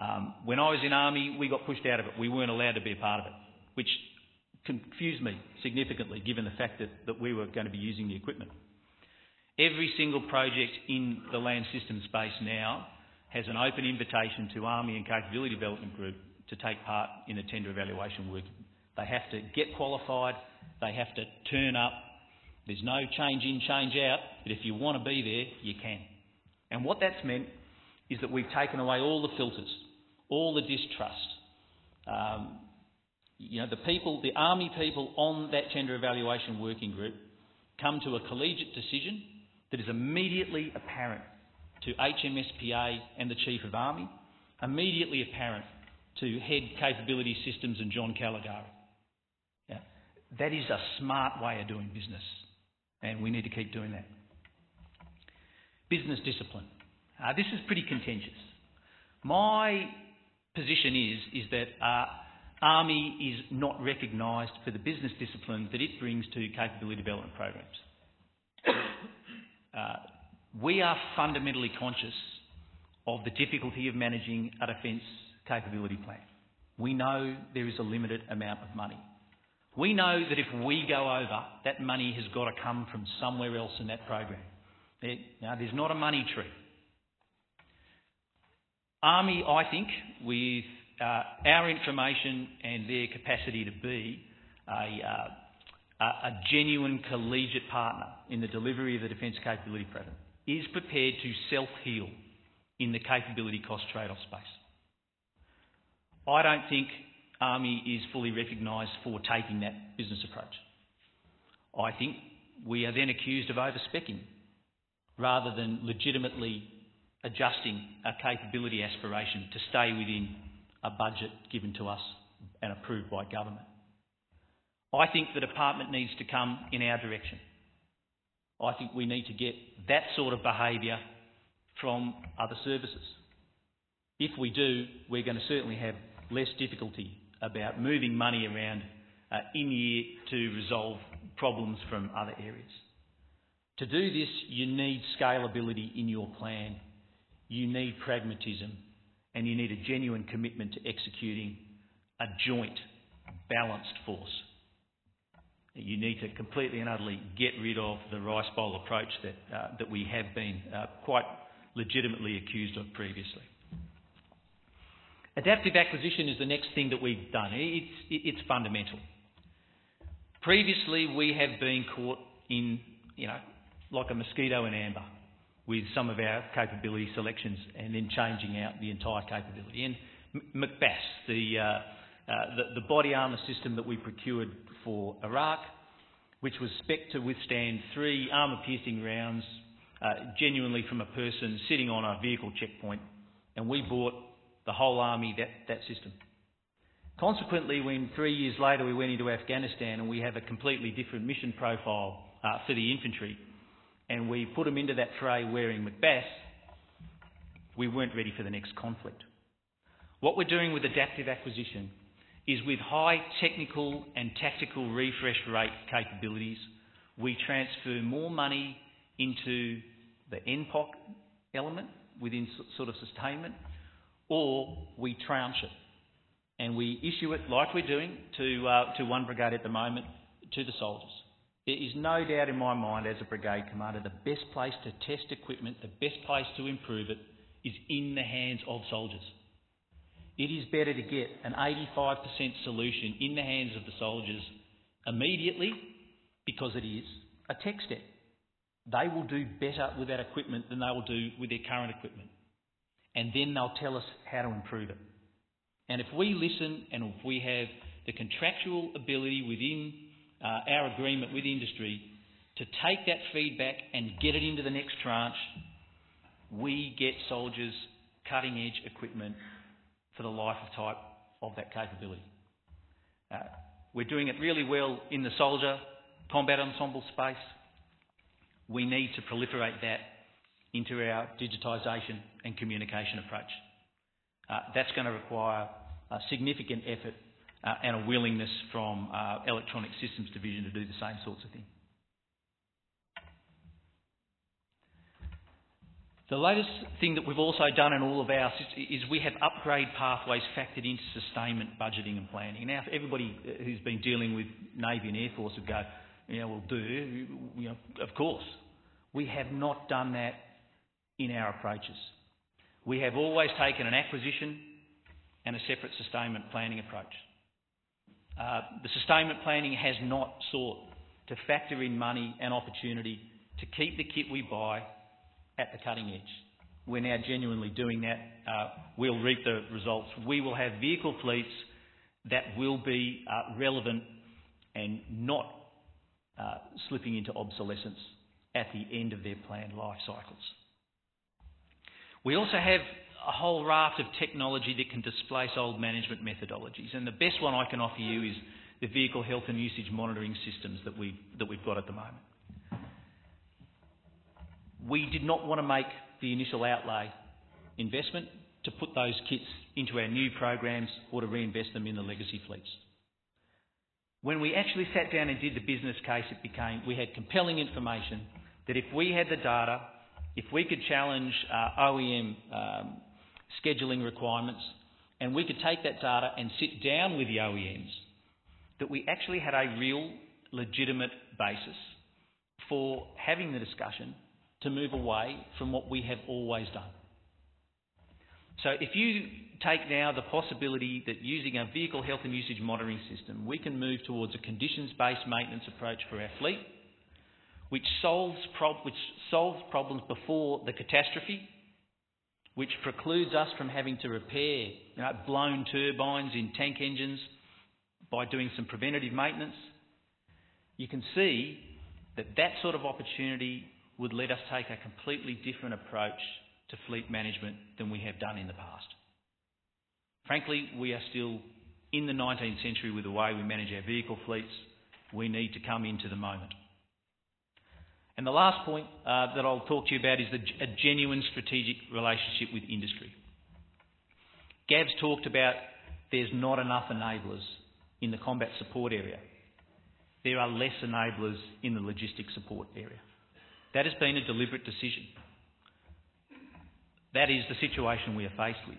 Um, when I was in Army, we got pushed out of it. We weren't allowed to be a part of it, which confused me significantly given the fact that, that we were going to be using the equipment. Every single project in the land system space now has an open invitation to Army and Capability Development Group to take part in the tender evaluation work. They have to get qualified, they have to turn up. There's no change in, change out, but if you want to be there, you can. And what that's meant is that we've taken away all the filters, all the distrust. Um, you know, the people, the army people on that tender evaluation working group come to a collegiate decision that is immediately apparent to HMSPA and the Chief of Army, immediately apparent to Head Capability Systems and John Caligari. Yeah. That is a smart way of doing business, and we need to keep doing that. Business discipline. Uh, this is pretty contentious. My position is, is that uh, Army is not recognised for the business discipline that it brings to capability development programs. uh, we are fundamentally conscious of the difficulty of managing a defence capability plan. We know there is a limited amount of money. We know that if we go over, that money has got to come from somewhere else in that program. Now, there's not a money tree. Army, I think, with uh, our information and their capacity to be a, uh, a genuine collegiate partner in the delivery of the defence capability program, is prepared to self-heal in the capability cost trade-off space. I don't think Army is fully recognised for taking that business approach. I think we are then accused of overspecking rather than legitimately adjusting our capability aspiration to stay within a budget given to us and approved by government. I think the department needs to come in our direction. I think we need to get that sort of behaviour from other services. If we do, we're going to certainly have less difficulty about moving money around uh, in year to resolve problems from other areas. To do this, you need scalability in your plan, you need pragmatism, and you need a genuine commitment to executing a joint, balanced force. You need to completely and utterly get rid of the rice bowl approach that, uh, that we have been uh, quite legitimately accused of previously. Adaptive acquisition is the next thing that we've done. It's, it's fundamental. Previously, we have been caught in, you know, like a mosquito in amber with some of our capability selections and then changing out the entire capability. And MCBAS, the, uh, uh, the, the body armour system that we procured for Iraq, which was spec to withstand three armour-piercing rounds uh, genuinely from a person sitting on a vehicle checkpoint, and we bought the whole army that, that system. Consequently, when three years later we went into Afghanistan and we have a completely different mission profile uh, for the infantry, and we put them into that fray wearing MCBAS, we weren't ready for the next conflict. What we're doing with adaptive acquisition is with high technical and tactical refresh rate capabilities, we transfer more money into the NPOC element within sort of sustainment, or we tranche it and we issue it like we're doing to, uh, to one brigade at the moment to the soldiers. There is no doubt in my mind as a brigade commander the best place to test equipment, the best place to improve it is in the hands of soldiers. It is better to get an 85% solution in the hands of the soldiers immediately because it is a tech step. They will do better with that equipment than they will do with their current equipment. And then they'll tell us how to improve it. And if we listen and if we have the contractual ability within uh, our agreement with industry to take that feedback and get it into the next tranche, we get soldiers cutting edge equipment for the life of type of that capability. Uh, we're doing it really well in the soldier combat ensemble space. We need to proliferate that into our digitisation and communication approach. Uh, that's going to require a significant effort uh, and a willingness from uh, Electronic Systems Division to do the same sorts of things. The latest thing that we've also done in all of our systems is we have upgrade pathways factored into sustainment budgeting and planning. Now, everybody who's been dealing with Navy and Air Force would go, know, well, do, you know, of course. We have not done that in our approaches. We have always taken an acquisition and a separate sustainment planning approach. Uh, the sustainment planning has not sought to factor in money and opportunity to keep the kit we buy at the cutting edge. We're now genuinely doing that. Uh, we'll reap the results. We will have vehicle fleets that will be uh, relevant and not uh, slipping into obsolescence at the end of their planned life cycles. We also have a whole raft of technology that can displace old management methodologies. And the best one I can offer you is the vehicle health and usage monitoring systems that we've, that we've got at the moment. We did not want to make the initial outlay investment to put those kits into our new programs or to reinvest them in the legacy fleets. When we actually sat down and did the business case, it became we had compelling information that if we had the data, if we could challenge uh, OEM um, scheduling requirements, and we could take that data and sit down with the OEMs, that we actually had a real legitimate basis for having the discussion to move away from what we have always done. So if you take now the possibility that using a vehicle health and usage monitoring system, we can move towards a conditions-based maintenance approach for our fleet, which solves, which solves problems before the catastrophe which precludes us from having to repair you know, blown turbines in tank engines by doing some preventative maintenance, you can see that that sort of opportunity would let us take a completely different approach to fleet management than we have done in the past. Frankly, we are still in the 19th century with the way we manage our vehicle fleets. We need to come into the moment. And the last point uh, that I'll talk to you about is the, a genuine strategic relationship with industry. Gav's talked about there's not enough enablers in the combat support area. There are less enablers in the logistics support area. That has been a deliberate decision. That is the situation we are faced with.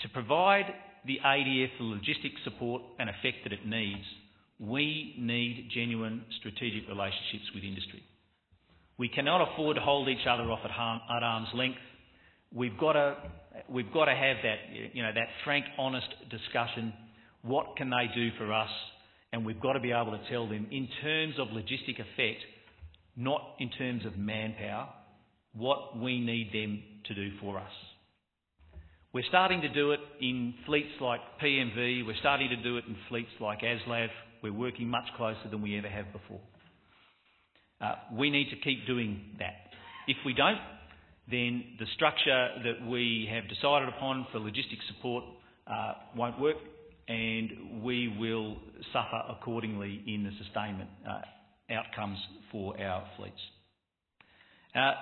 To provide the ADF the logistics support and effect that it needs, we need genuine strategic relationships with industry. We cannot afford to hold each other off at, harm, at arm's length. We've got to, we've got to have that, you know, that frank, honest discussion. What can they do for us? And we've got to be able to tell them in terms of logistic effect, not in terms of manpower, what we need them to do for us. We're starting to do it in fleets like PMV, we're starting to do it in fleets like ASLAV, we're working much closer than we ever have before. Uh, we need to keep doing that. If we don't, then the structure that we have decided upon for logistics support uh, won't work and we will suffer accordingly in the sustainment uh, outcomes for our fleets. Uh,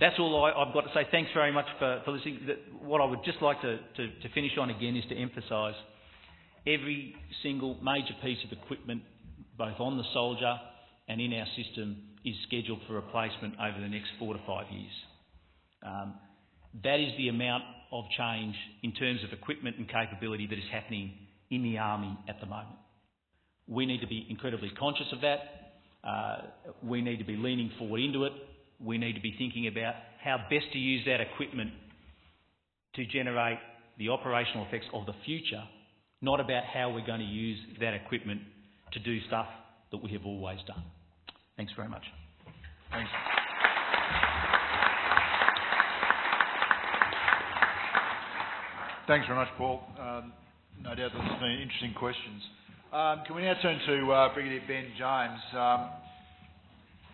that's all I, have got to say. Thanks very much for, for listening. What I would just like to, to, to finish on again is to emphasise every single major piece of equipment, both on the soldier and in our system, is scheduled for replacement over the next four to five years. Um, that is the amount of change in terms of equipment and capability that is happening in the Army at the moment. We need to be incredibly conscious of that. Uh, we need to be leaning forward into it. We need to be thinking about how best to use that equipment to generate the operational effects of the future, not about how we're going to use that equipment to do stuff that we have always done. Thanks very much. Thanks. Thanks very much, Paul. Um, no doubt there's been interesting questions. Um, can we now turn to uh, Brigadier Ben James? Um,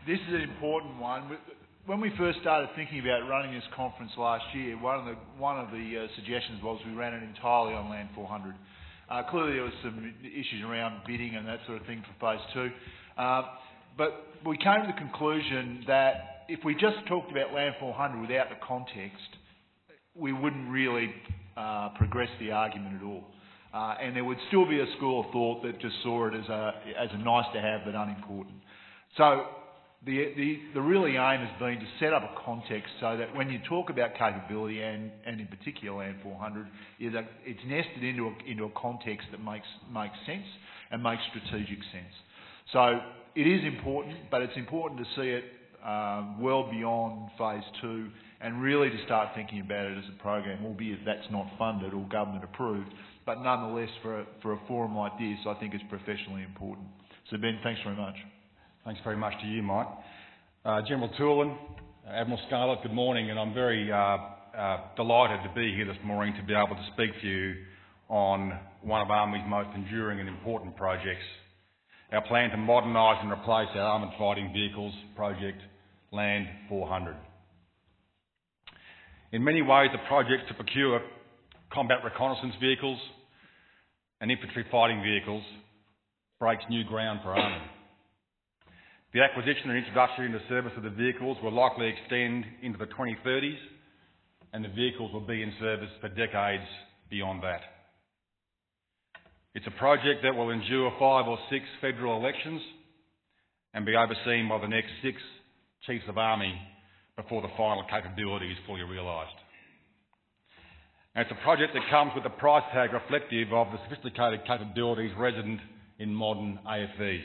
this is an important one. When we first started thinking about running this conference last year, one of the, one of the uh, suggestions was we ran it entirely on Land 400. Uh, clearly there was some issues around bidding and that sort of thing for phase two. Uh, but we came to the conclusion that if we just talked about Land 400 without the context, we wouldn't really uh, progress the argument at all. And there would still be a school of thought that just saw it as a, as a nice to have but unimportant. So the, the, the really aim has been to set up a context so that when you talk about capability and, and in particular Land 400, is a, it's nested into a, into a context that makes, makes sense and makes strategic sense. So it is important, but it's important to see it um, well beyond phase two and really to start thinking about it as a program, albeit that's not funded or government approved, but nonetheless, for a, for a forum like this, I think it's professionally important. So, Ben, thanks very much. Thanks very much to you, Mike. Uh, General Toolin, Admiral Scarlett, good morning, and I'm very uh, uh, delighted to be here this morning to be able to speak to you on one of Army's most enduring and important projects, our plan to modernise and replace our armoured fighting vehicles project, Land 400. In many ways, the project to procure combat reconnaissance vehicles, and infantry fighting vehicles breaks new ground for Army. The acquisition and introduction into service of the vehicles will likely extend into the 2030s, and the vehicles will be in service for decades beyond that. It's a project that will endure five or six federal elections and be overseen by the next six Chiefs of Army before the final capability is fully realised. It's a project that comes with a price tag reflective of the sophisticated capabilities resident in modern AFVs.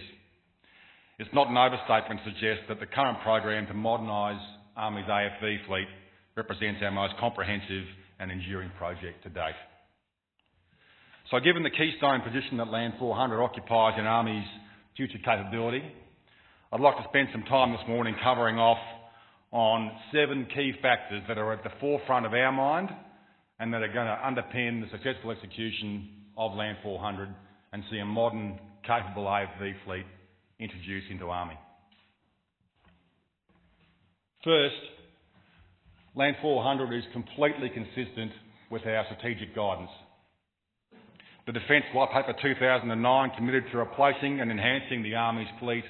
It's not an overstatement to suggest that the current program to modernise Army's AFV fleet represents our most comprehensive and enduring project to date. So given the keystone position that Land 400 occupies in Army's future capability, I'd like to spend some time this morning covering off on seven key factors that are at the forefront of our mind and that are going to underpin the successful execution of Land 400 and see a modern, capable AFV fleet introduced into Army. First, Land 400 is completely consistent with our strategic guidance. The Defence White Paper 2009 committed to replacing and enhancing the Army's fleet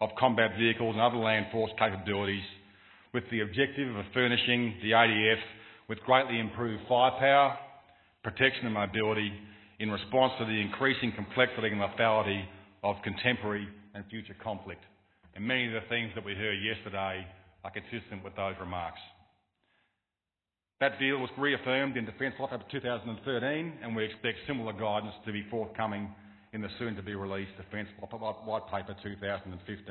of combat vehicles and other land force capabilities with the objective of furnishing the ADF with greatly improved firepower, protection and mobility in response to the increasing complexity and lethality of contemporary and future conflict. And many of the things that we heard yesterday are consistent with those remarks. That deal was reaffirmed in Defence White Paper 2013, and we expect similar guidance to be forthcoming in the soon-to-be-released Defence White Paper 2015.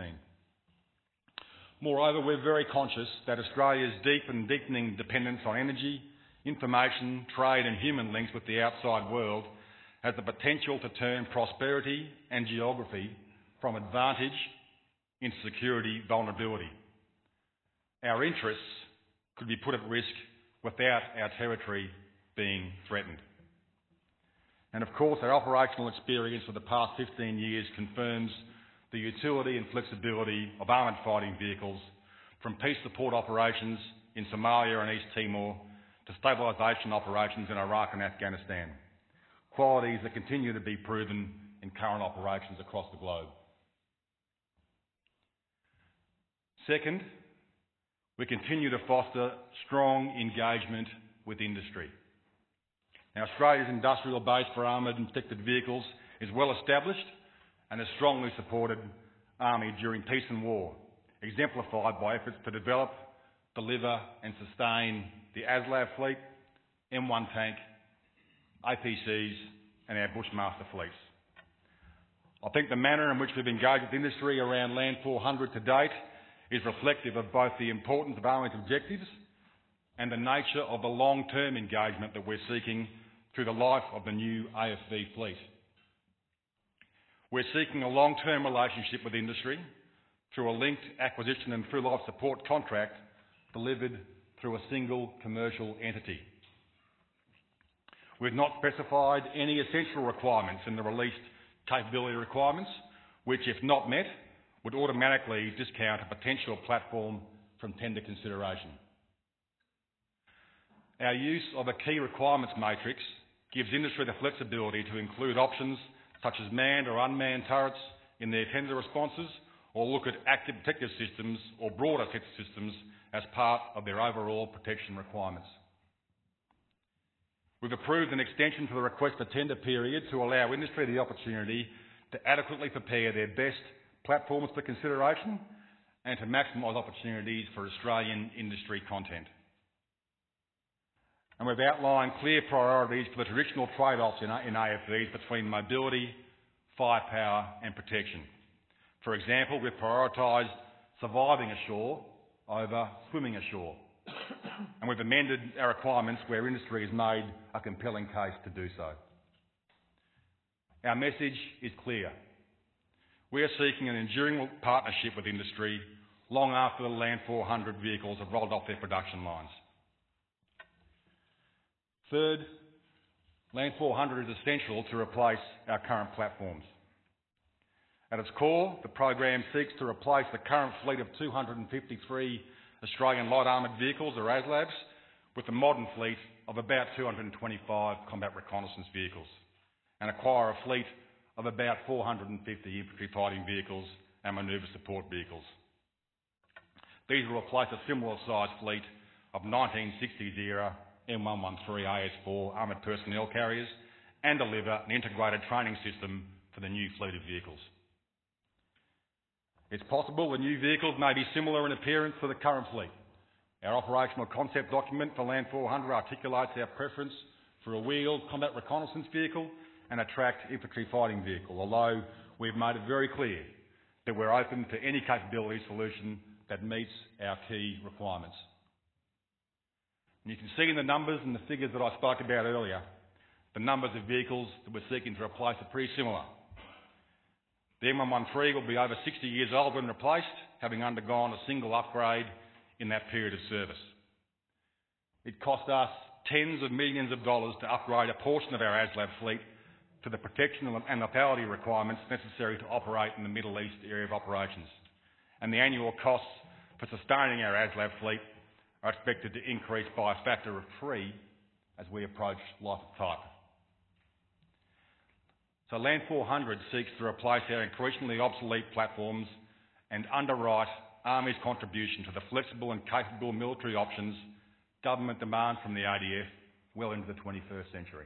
Moreover, we're very conscious that Australia's deep and deepening dependence on energy, information, trade and human links with the outside world has the potential to turn prosperity and geography from advantage into security vulnerability. Our interests could be put at risk without our territory being threatened. And of course, our operational experience for the past 15 years confirms the utility and flexibility of armoured fighting vehicles from peace support operations in Somalia and East Timor to stabilisation operations in Iraq and Afghanistan. Qualities that continue to be proven in current operations across the globe. Second, we continue to foster strong engagement with industry. Now, Australia's industrial base for armoured and protected vehicles is well established and has strongly supported Army during peace and war, exemplified by efforts to develop, deliver and sustain the ASLAV fleet, M1 tank, APCs and our Bushmaster fleets. I think the manner in which we've engaged with industry around Land 400 to date is reflective of both the importance of Army's objectives and the nature of the long-term engagement that we're seeking through the life of the new AFV fleet. We're seeking a long-term relationship with industry through a linked acquisition and through life support contract delivered through a single commercial entity. We've not specified any essential requirements in the released capability requirements, which, if not met, would automatically discount a potential platform from tender consideration. Our use of a key requirements matrix gives industry the flexibility to include options such as manned or unmanned turrets in their tender responses or look at active protective systems or broader systems as part of their overall protection requirements. We've approved an extension to the request for tender period to allow industry the opportunity to adequately prepare their best platforms for consideration and to maximise opportunities for Australian industry content. And we've outlined clear priorities for the traditional trade-offs in, in AFVs between mobility, firepower and protection. For example, we've prioritised surviving ashore over swimming ashore. and we've amended our requirements where industry has made a compelling case to do so. Our message is clear. We are seeking an enduring partnership with industry long after the Land 400 vehicles have rolled off their production lines. Third, Land 400 is essential to replace our current platforms. At its core, the program seeks to replace the current fleet of 253 Australian light armoured vehicles, or ASLAVs, with a modern fleet of about 225 combat reconnaissance vehicles, and acquire a fleet of about 450 infantry fighting vehicles and manoeuvre support vehicles. These will replace a similar sized fleet of 1960s era M113 AS4 armoured personnel carriers and deliver an integrated training system for the new fleet of vehicles. It's possible the new vehicles may be similar in appearance to the current fleet. Our operational concept document for Land 400 articulates our preference for a wheeled combat reconnaissance vehicle and tracked infantry fighting vehicle, although we've made it very clear that we're open to any capability solution that meets our key requirements. You can see in the numbers and the figures that I spoke about earlier, the numbers of vehicles that we're seeking to replace are pretty similar. The M113 will be over 60 years old when replaced, having undergone a single upgrade in that period of service. It cost us tens of millions of dollars to upgrade a portion of our ASLAV fleet to the protection and lethality requirements necessary to operate in the Middle East area of operations. And the annual costs for sustaining our ASLAV fleet are expected to increase by a factor of three as we approach life of type. So Land 400 seeks to replace our increasingly obsolete platforms and underwrite Army's contribution to the flexible and capable military options government demands from the ADF well into the 21st century.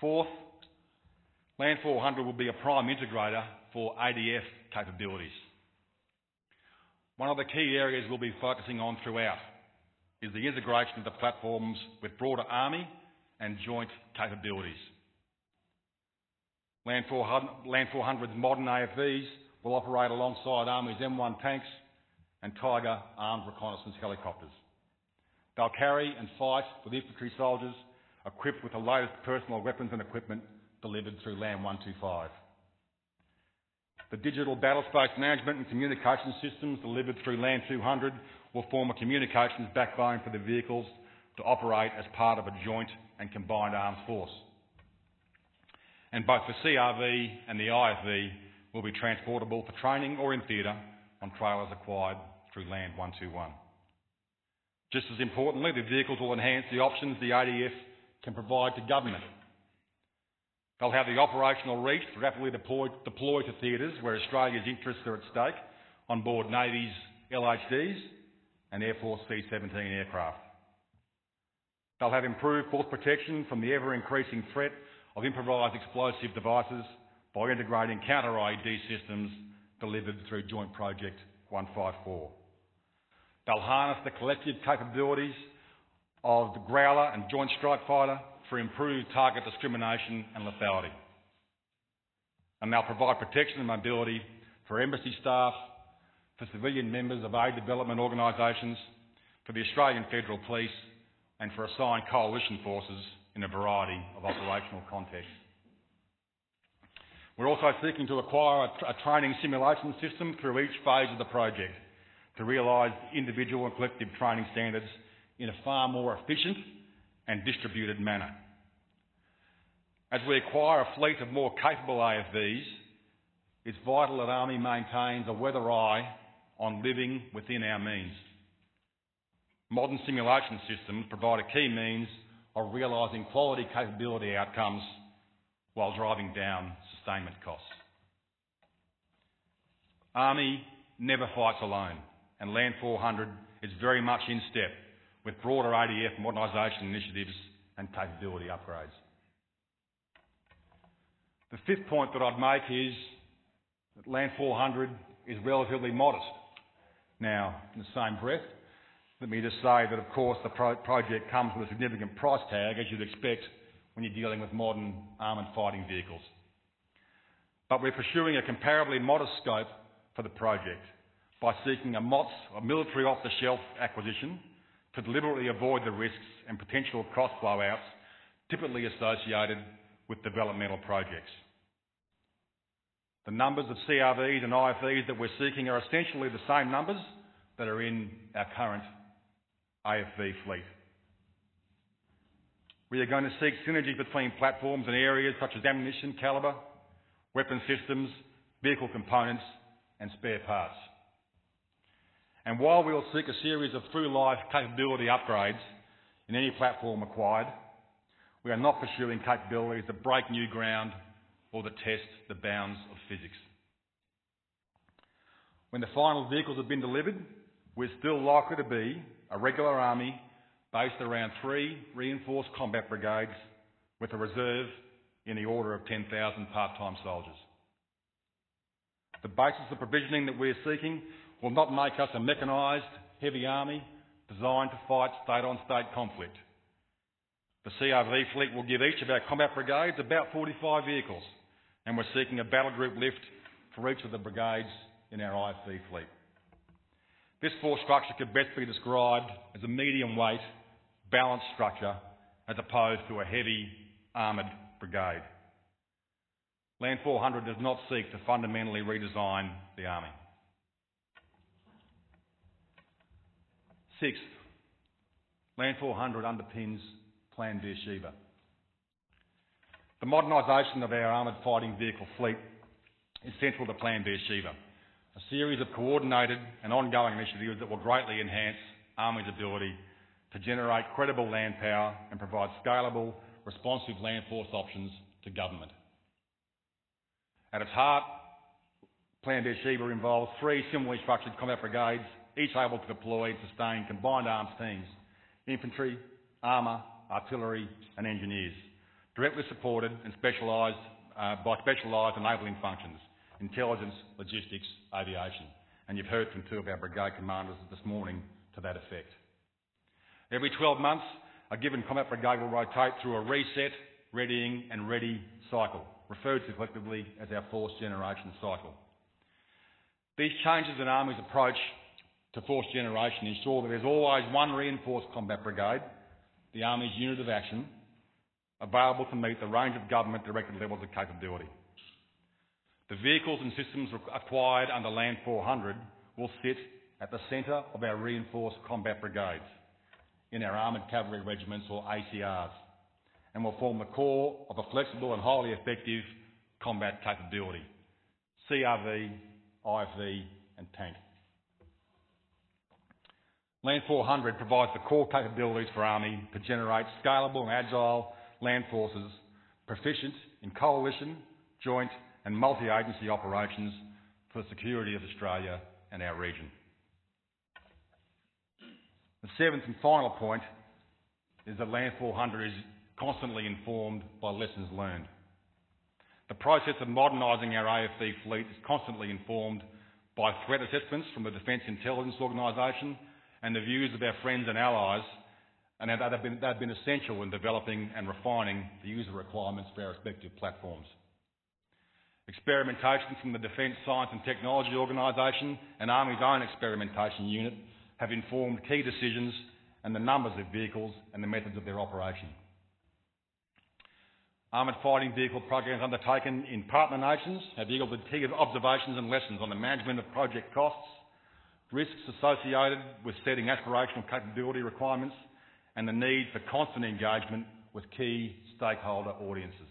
Fourth, Land 400 will be a prime integrator for ADF capabilities. One of the key areas we'll be focusing on throughout is the integration of the platforms with broader Army and joint capabilities. Land 400's modern AFVs will operate alongside Army's M1 tanks and Tiger armed reconnaissance helicopters. They'll carry and fight with infantry soldiers equipped with the latest personal weapons and equipment delivered through Land 125. The digital battlespace management and communication systems delivered through Land 200 will form a communications backbone for the vehicles to operate as part of a joint and combined arms force. And both the CRV and the IFV will be transportable for training or in theatre on trailers acquired through Land 121. Just as importantly, the vehicles will enhance the options the ADF can provide to government. They'll have the operational reach to rapidly deploy, deploy to theatres where Australia's interests are at stake on board Navy's LHDs and Air Force C-17 aircraft. They'll have improved force protection from the ever-increasing threat of improvised explosive devices by integrating counter-IED systems delivered through Joint Project 154. They'll harness the collective capabilities of the Growler and Joint Strike Fighter for improved target discrimination and lethality. And they'll provide protection and mobility for embassy staff, for civilian members of aid development organisations, for the Australian Federal Police and for assigned coalition forces in a variety of operational contexts. We're also seeking to acquire a, training simulation system through each phase of the project to realise individual and collective training standards in a far more efficient and distributed manner. As we acquire a fleet of more capable AFVs, it's vital that Army maintains a weather eye on living within our means. Modern simulation systems provide a key means of realising quality capability outcomes while driving down sustainment costs. Army never fights alone, and Land 400 is very much in step with broader ADF modernisation initiatives and capability upgrades. The fifth point that I'd make is that Land 400 is relatively modest. Now, in the same breath, let me just say that, of course, the project comes with a significant price tag, as you'd expect when you're dealing with modern armoured fighting vehicles. But we're pursuing a comparably modest scope for the project by seeking a MOTS, a military off-the-shelf acquisition, to deliberately avoid the risks and potential cost blowouts typically associated with developmental projects. The numbers of CRVs and IFVs that we're seeking are essentially the same numbers that are in our current AFV fleet. We are going to seek synergy between platforms and areas such as ammunition calibre, weapon systems, vehicle components and spare parts. And while we will seek a series of through-life capability upgrades in any platform acquired, we are not pursuing capabilities that break new ground or that test the bounds of physics. When the final vehicles have been delivered, we're still likely to be a regular army based around three reinforced combat brigades with a reserve in the order of 10,000 part-time soldiers. The basis of provisioning that we're seeking will not make us a mechanised, heavy army designed to fight state-on-state conflict. The CRV fleet will give each of our combat brigades about 45 vehicles, and we're seeking a battle group lift for each of the brigades in our IFV fleet. This force structure could best be described as a medium weight, balanced structure as opposed to a heavy armoured brigade. Land 400 does not seek to fundamentally redesign the Army. Sixth, Land 400 underpins Plan Beersheba. The modernisation of our armoured fighting vehicle fleet is central to Plan Beersheba, a series of coordinated and ongoing initiatives that will greatly enhance Army's ability to generate credible land power and provide scalable, responsive land force options to government. At its heart, Plan Beersheba involves three similarly structured combat brigades, each able to deploy and sustain combined arms teams, infantry, armour, artillery and engineers, directly supported and specialised uh, by specialised enabling functions, intelligence, logistics, aviation. And you've heard from two of our brigade commanders this morning to that effect. Every 12 months, a given combat brigade will rotate through a reset, readying and ready cycle, referred to collectively as our force generation cycle. These changes in Army's approach to force generation ensure that there's always one reinforced combat brigade, the Army's unit of action, available to meet the range of government-directed levels of capability. The vehicles and systems acquired under Land 400 will sit at the centre of our reinforced combat brigades in our Armoured Cavalry Regiments or ACRs and will form the core of a flexible and highly effective combat capability, CRV, IFV and tank. Land 400 provides the core capabilities for Army to generate scalable and agile land forces proficient in coalition, joint and multi-agency operations for the security of Australia and our region. The seventh and final point is that Land 400 is constantly informed by lessons learned. The process of modernising our AFV fleet is constantly informed by threat assessments from the Defence Intelligence Organisation and the views of our friends and allies, and that have been, have been essential in developing and refining the user requirements for our respective platforms. Experimentation from the Defence Science and Technology Organisation and Army's own experimentation unit have informed key decisions and the numbers of vehicles and the methods of their operation. Armoured fighting vehicle programs undertaken in partner nations have yielded key observations and lessons on the management of project costs, risks associated with setting aspirational capability requirements, and the need for constant engagement with key stakeholder audiences.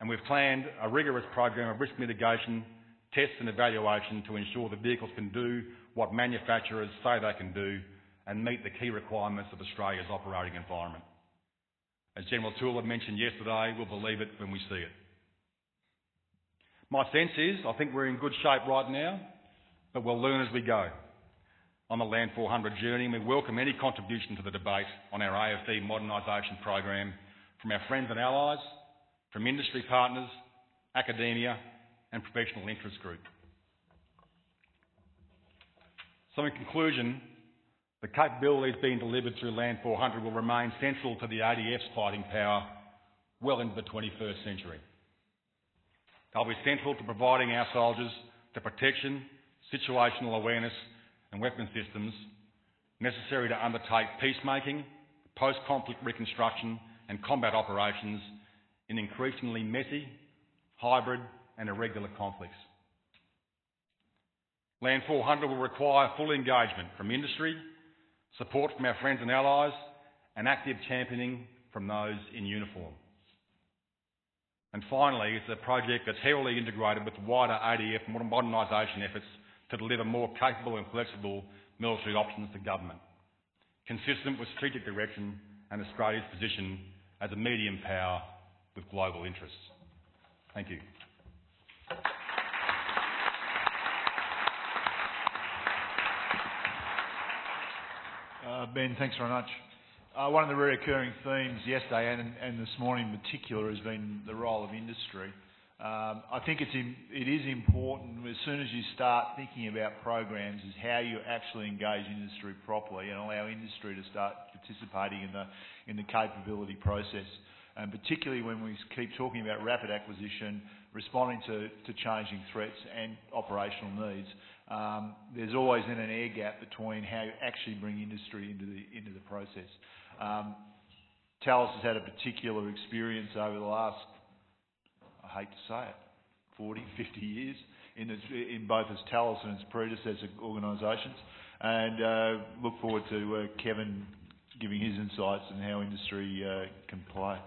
And we've planned a rigorous program of risk mitigation, tests and evaluation to ensure the vehicles can do what manufacturers say they can do and meet the key requirements of Australia's operating environment. As General Toole mentioned yesterday, we'll believe it when we see it. My sense is, I think we're in good shape right now, but we'll learn as we go on the Land 400 journey, and we welcome any contribution to the debate on our AFV modernisation program from our friends and allies, from industry partners, academia and professional interest groups. So in conclusion, the capabilities being delivered through Land 400 will remain central to the ADF's fighting power well into the 21st century. They'll be central to providing our soldiers the protection, situational awareness and weapon systems necessary to undertake peacemaking, post-conflict reconstruction and combat operations in increasingly messy, hybrid and irregular conflicts. Land 400 will require full engagement from industry, support from our friends and allies, and active championing from those in uniform. And finally, it's a project that's heavily integrated with wider ADF modernisation efforts to deliver more capable and flexible military options to government, consistent with strategic direction and Australia's position as a medium power with global interests. Thank you. Uh, ben, thanks very much. Uh, one of the recurring themes yesterday and, and, this morning in particular has been the role of industry. Um, I think it is important as soon as you start thinking about programs is how you actually engage industry properly and allow industry to start participating in the, in the capability process. And particularly when we keep talking about rapid acquisition, responding to, changing threats and operational needs, um, there's always then an air gap between how you actually bring industry into the, into the process. Um, Thales has had a particular experience over the last, Hate to say it, 40, 50 years in, its, in both as Thales and its predecessor organisations. And uh, look forward to uh, Kevin giving his insights on how industry uh, can play.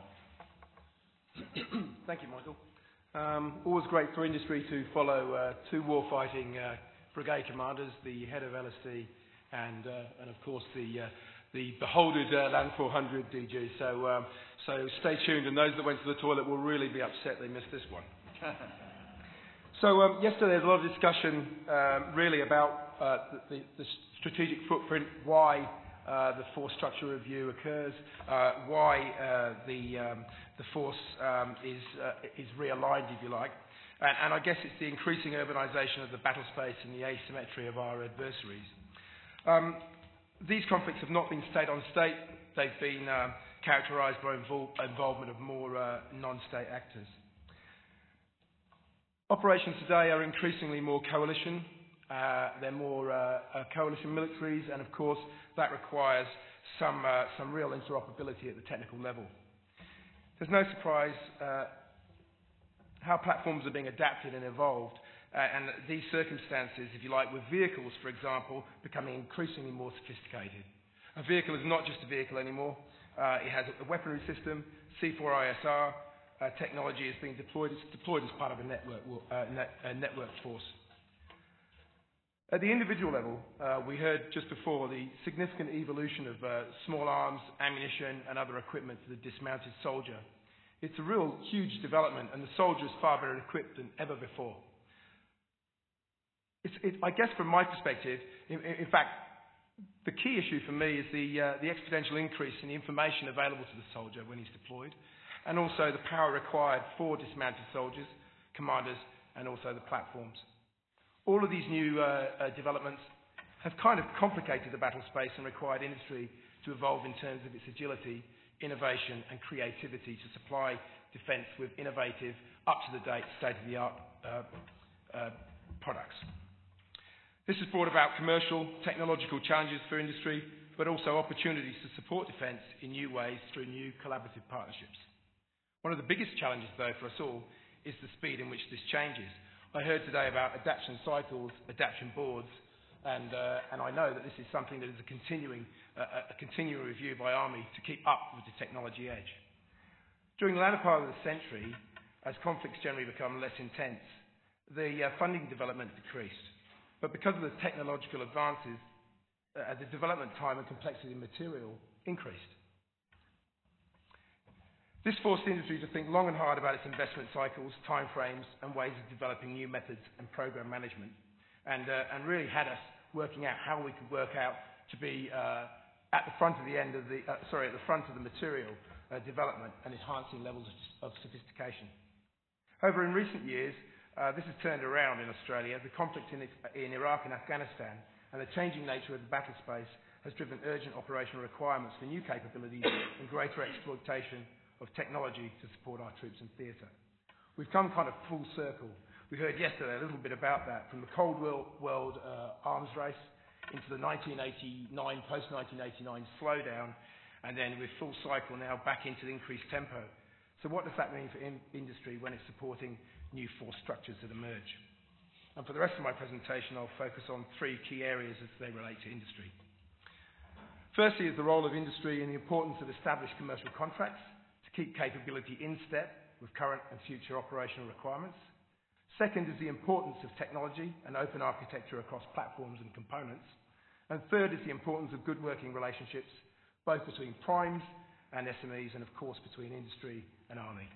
Thank you, Michael. Um, always great for industry to follow uh, two warfighting uh, brigade commanders, the head of LSD and, uh, and of course the, the beholded uh, Land 400 DG. So, um, so stay tuned, and those that went to the toilet will really be upset they missed this one. so um, yesterday there was a lot of discussion um, really about uh, the, the, strategic footprint, why uh, the force structure review occurs, uh, why uh, the, um, the force um, is, uh, is realigned, if you like. And, and I guess it's the increasing urbanisation of the battle space and the asymmetry of our adversaries. Um, these conflicts have not been state on state, they've been um, characterised by invol involvement of more uh, non state actors. Operations today are increasingly more coalition. Uh, they're more uh, uh coalition militaries, and of course, that requires some, uh, some real interoperability at the technical level. There's no surprise uh, how platforms are being adapted and evolved uh, and these circumstances, if you like, with vehicles, for example, becoming increasingly more sophisticated. A vehicle is not just a vehicle anymore. Uh, it has a weaponry system, C4ISR uh, technology is being deployed. It's deployed as part of a network, uh, net, a network force. At the individual level, uh, we heard just before the significant evolution of uh, small arms, ammunition, and other equipment for the dismounted soldier. It's a real huge development, and the soldier is far better equipped than ever before. It, I guess from my perspective, in, in, fact, the key issue for me is the, uh, the exponential increase in the information available to the soldier when he's deployed, and also the power required for dismounted soldiers, commanders, and also the platforms. All of these new uh, uh, developments have kind of complicated the battle space and required industry to evolve in terms of its agility, innovation, and creativity to supply defence with innovative, up-to-the-date, state-of-the-art uh, uh products. This has brought about commercial, technological challenges for industry, but also opportunities to support defence in new ways through new collaborative partnerships. One of the biggest challenges, though, for us all is the speed in which this changes. I heard today about adaptation cycles, adaptation boards, and, uh, and I know that this is something that is a continuing, uh, a continuing review by Army to keep up with the technology edge. During the latter part of the century, as conflicts generally become less intense, the uh, funding development decreased. But because of the technological advances, uh, the development time and complexity of material increased. This forced the industry to think long and hard about its investment cycles, timeframes, and ways of developing new methods and program management, and, uh, and really had us working out how we could work out to be uh, at the front of the end of the, uh, sorry, at the front of the material uh, development and enhancing levels of, of sophistication. However, in recent years, this has turned around in Australia. The conflict in, Iraq and Afghanistan and the changing nature of the battle space has driven urgent operational requirements for new capabilities and greater exploitation of technology to support our troops in theatre. We've come kind of full circle. We heard yesterday a little bit about that from the Cold War uh, arms race into the 1989, post-1989 slowdown, and then with full cycle now back into the increased tempo. So what does that mean for in industry when it's supporting new force structures that emerge. And for the rest of my presentation, I'll focus on three key areas as they relate to industry. Firstly is the role of industry and the importance of established commercial contracts to keep capability in step with current and future operational requirements. Second is the importance of technology and open architecture across platforms and components. And third is the importance of good working relationships, both between primes and SMEs, and of course between industry and Army.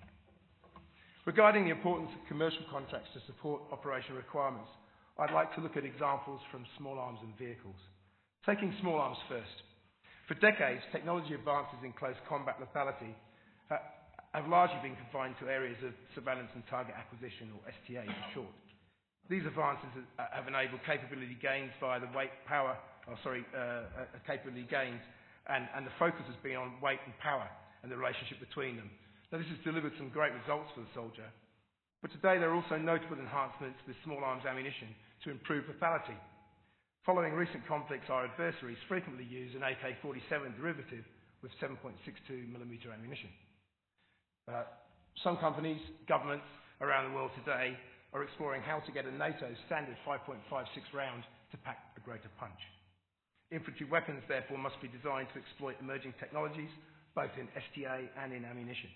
Regarding the importance of commercial contracts to support operational requirements, I'd like to look at examples from small arms and vehicles. Taking small arms first. For decades, technology advances in close combat lethality uh, have largely been confined to areas of surveillance and target acquisition, or STA for short. These advances have enabled capability gains via the weight, power, oh, sorry, uh, uh, capability gains, and, and the focus has been on weight and power and the relationship between them. Now, this has delivered some great results for the soldier, but today there are also notable enhancements with small arms ammunition to improve lethality. Following recent conflicts, our adversaries frequently use an AK-47 derivative with 7.62mm ammunition. Uh, some companies, governments around the world today are exploring how to get a NATO standard 5.56 round to pack a greater punch. Infantry weapons, therefore, must be designed to exploit emerging technologies, both in STA and in ammunition.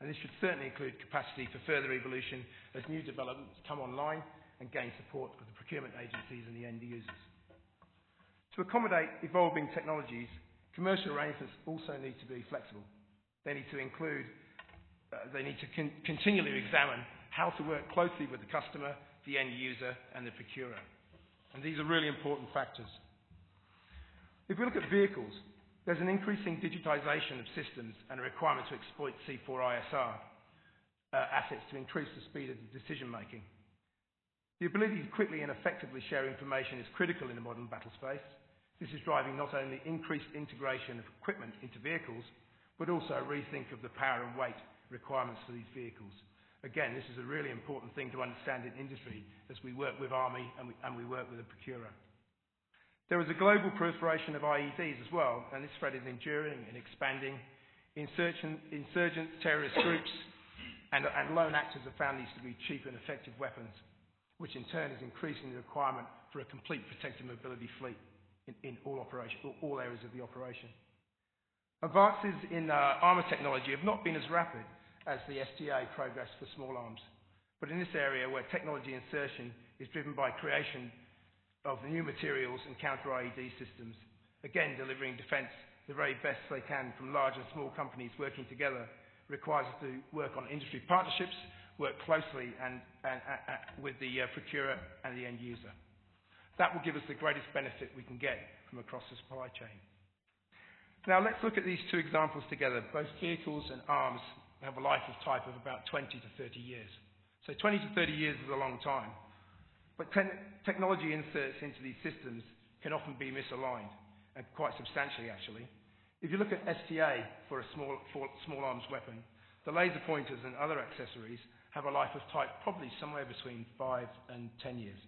And this should certainly include capacity for further evolution as new developments come online and gain support of the procurement agencies and the end users. To accommodate evolving technologies, commercial arrangements also need to be flexible. They need to include, uh, they need to con continually examine how to work closely with the customer, the end user, and the procurer. And these are really important factors. If we look at vehicles, there's an increasing digitisation of systems and a requirement to exploit C4ISR uh, assets to increase the speed of decision making. The ability to quickly and effectively share information is critical in the modern battle space. This is driving not only increased integration of equipment into vehicles, but also a rethink of the power and weight requirements for these vehicles. Again, this is a really important thing to understand in industry as we work with Army and we, work with a procurer. There is a global proliferation of IEDs as well, and this threat is enduring and expanding. Insurgent, insurgents, terrorist groups, and, and lone actors have found these to be cheap and effective weapons, which in turn is increasing the requirement for a complete protected mobility fleet in, in all, operation, all areas of the operation. Advances in uh, armour technology have not been as rapid as the STA progress for small arms, but in this area where technology insertion is driven by creation of the new materials and counter-IED systems, again delivering defence the very best they can from large and small companies working together requires us to work on industry partnerships, work closely and, and, and with the uh, procurer and the end user. That will give us the greatest benefit we can get from across the supply chain. Now let's look at these two examples together. Both vehicles and arms have a life of type of about 20 to 30 years. So 20 to 30 years is a long time. But technology inserts into these systems can often be misaligned, and quite substantially actually. If you look at STA for a small, for small arms weapon, the laser pointers and other accessories have a life of type probably somewhere between 5 and 10 years.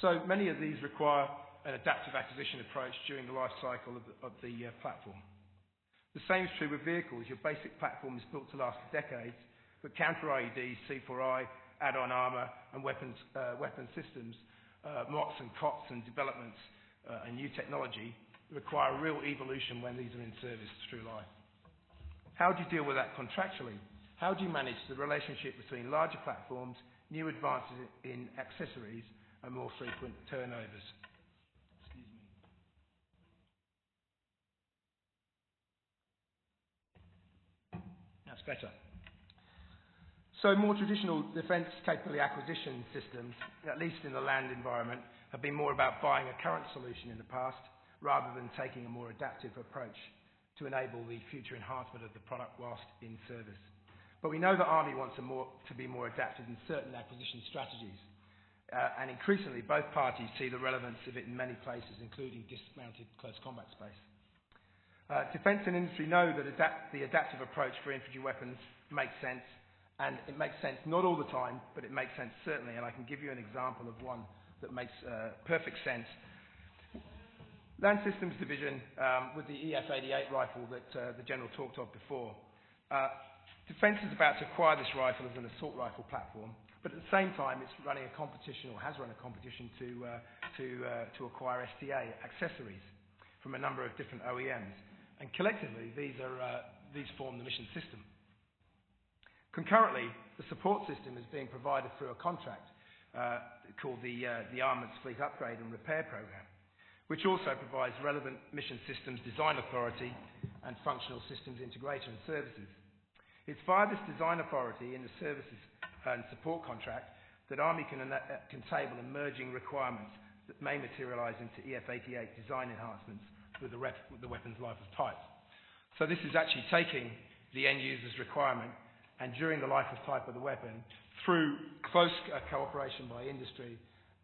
So many of these require an adaptive acquisition approach during the life cycle of the, of the uh, platform. The same is true with vehicles. Your basic platform is built to last decades, but counter-IEDs, C4I, add-on armour and weapons, uh, weapon systems, uh, MOTS and COTS and developments uh, and new technology require real evolution when these are in service through life. How do you deal with that contractually? How do you manage the relationship between larger platforms, new advances in accessories, and more frequent turnovers? Excuse me. That's better. So more traditional defence capability acquisition systems, at least in the land environment, have been more about buying a current solution in the past rather than taking a more adaptive approach to enable the future enhancement of the product whilst in service. But we know that Army wants more, to be more adaptive in certain acquisition strategies. Uh, and increasingly, both parties see the relevance of it in many places, including dismounted close combat space. Uh, defence and industry know that adapt the adaptive approach for infantry weapons makes sense and it makes sense, not all the time, but it makes sense certainly. And I can give you an example of one that makes uh, perfect sense. Land Systems Division, um, with the EF-88 rifle that uh, the General talked of before. Uh, Defence is about to acquire this rifle as an assault rifle platform, but at the same time it's running a competition, or has run a competition, to, uh, to, uh, to acquire STA accessories from a number of different OEMs. And collectively, these, are, uh, these form the mission system. Concurrently, the support system is being provided through a contract uh, called the, uh, the Armaments Fleet Upgrade and Repair Programme, which also provides relevant mission systems design authority and functional systems integration services. It's via this design authority in the services and support contract that Army can, uh, can table emerging requirements that may materialise into EF-88 design enhancements with the, with the weapon's life of type. So this is actually taking the end user's requirement and during the life of type of the weapon through close uh, cooperation by industry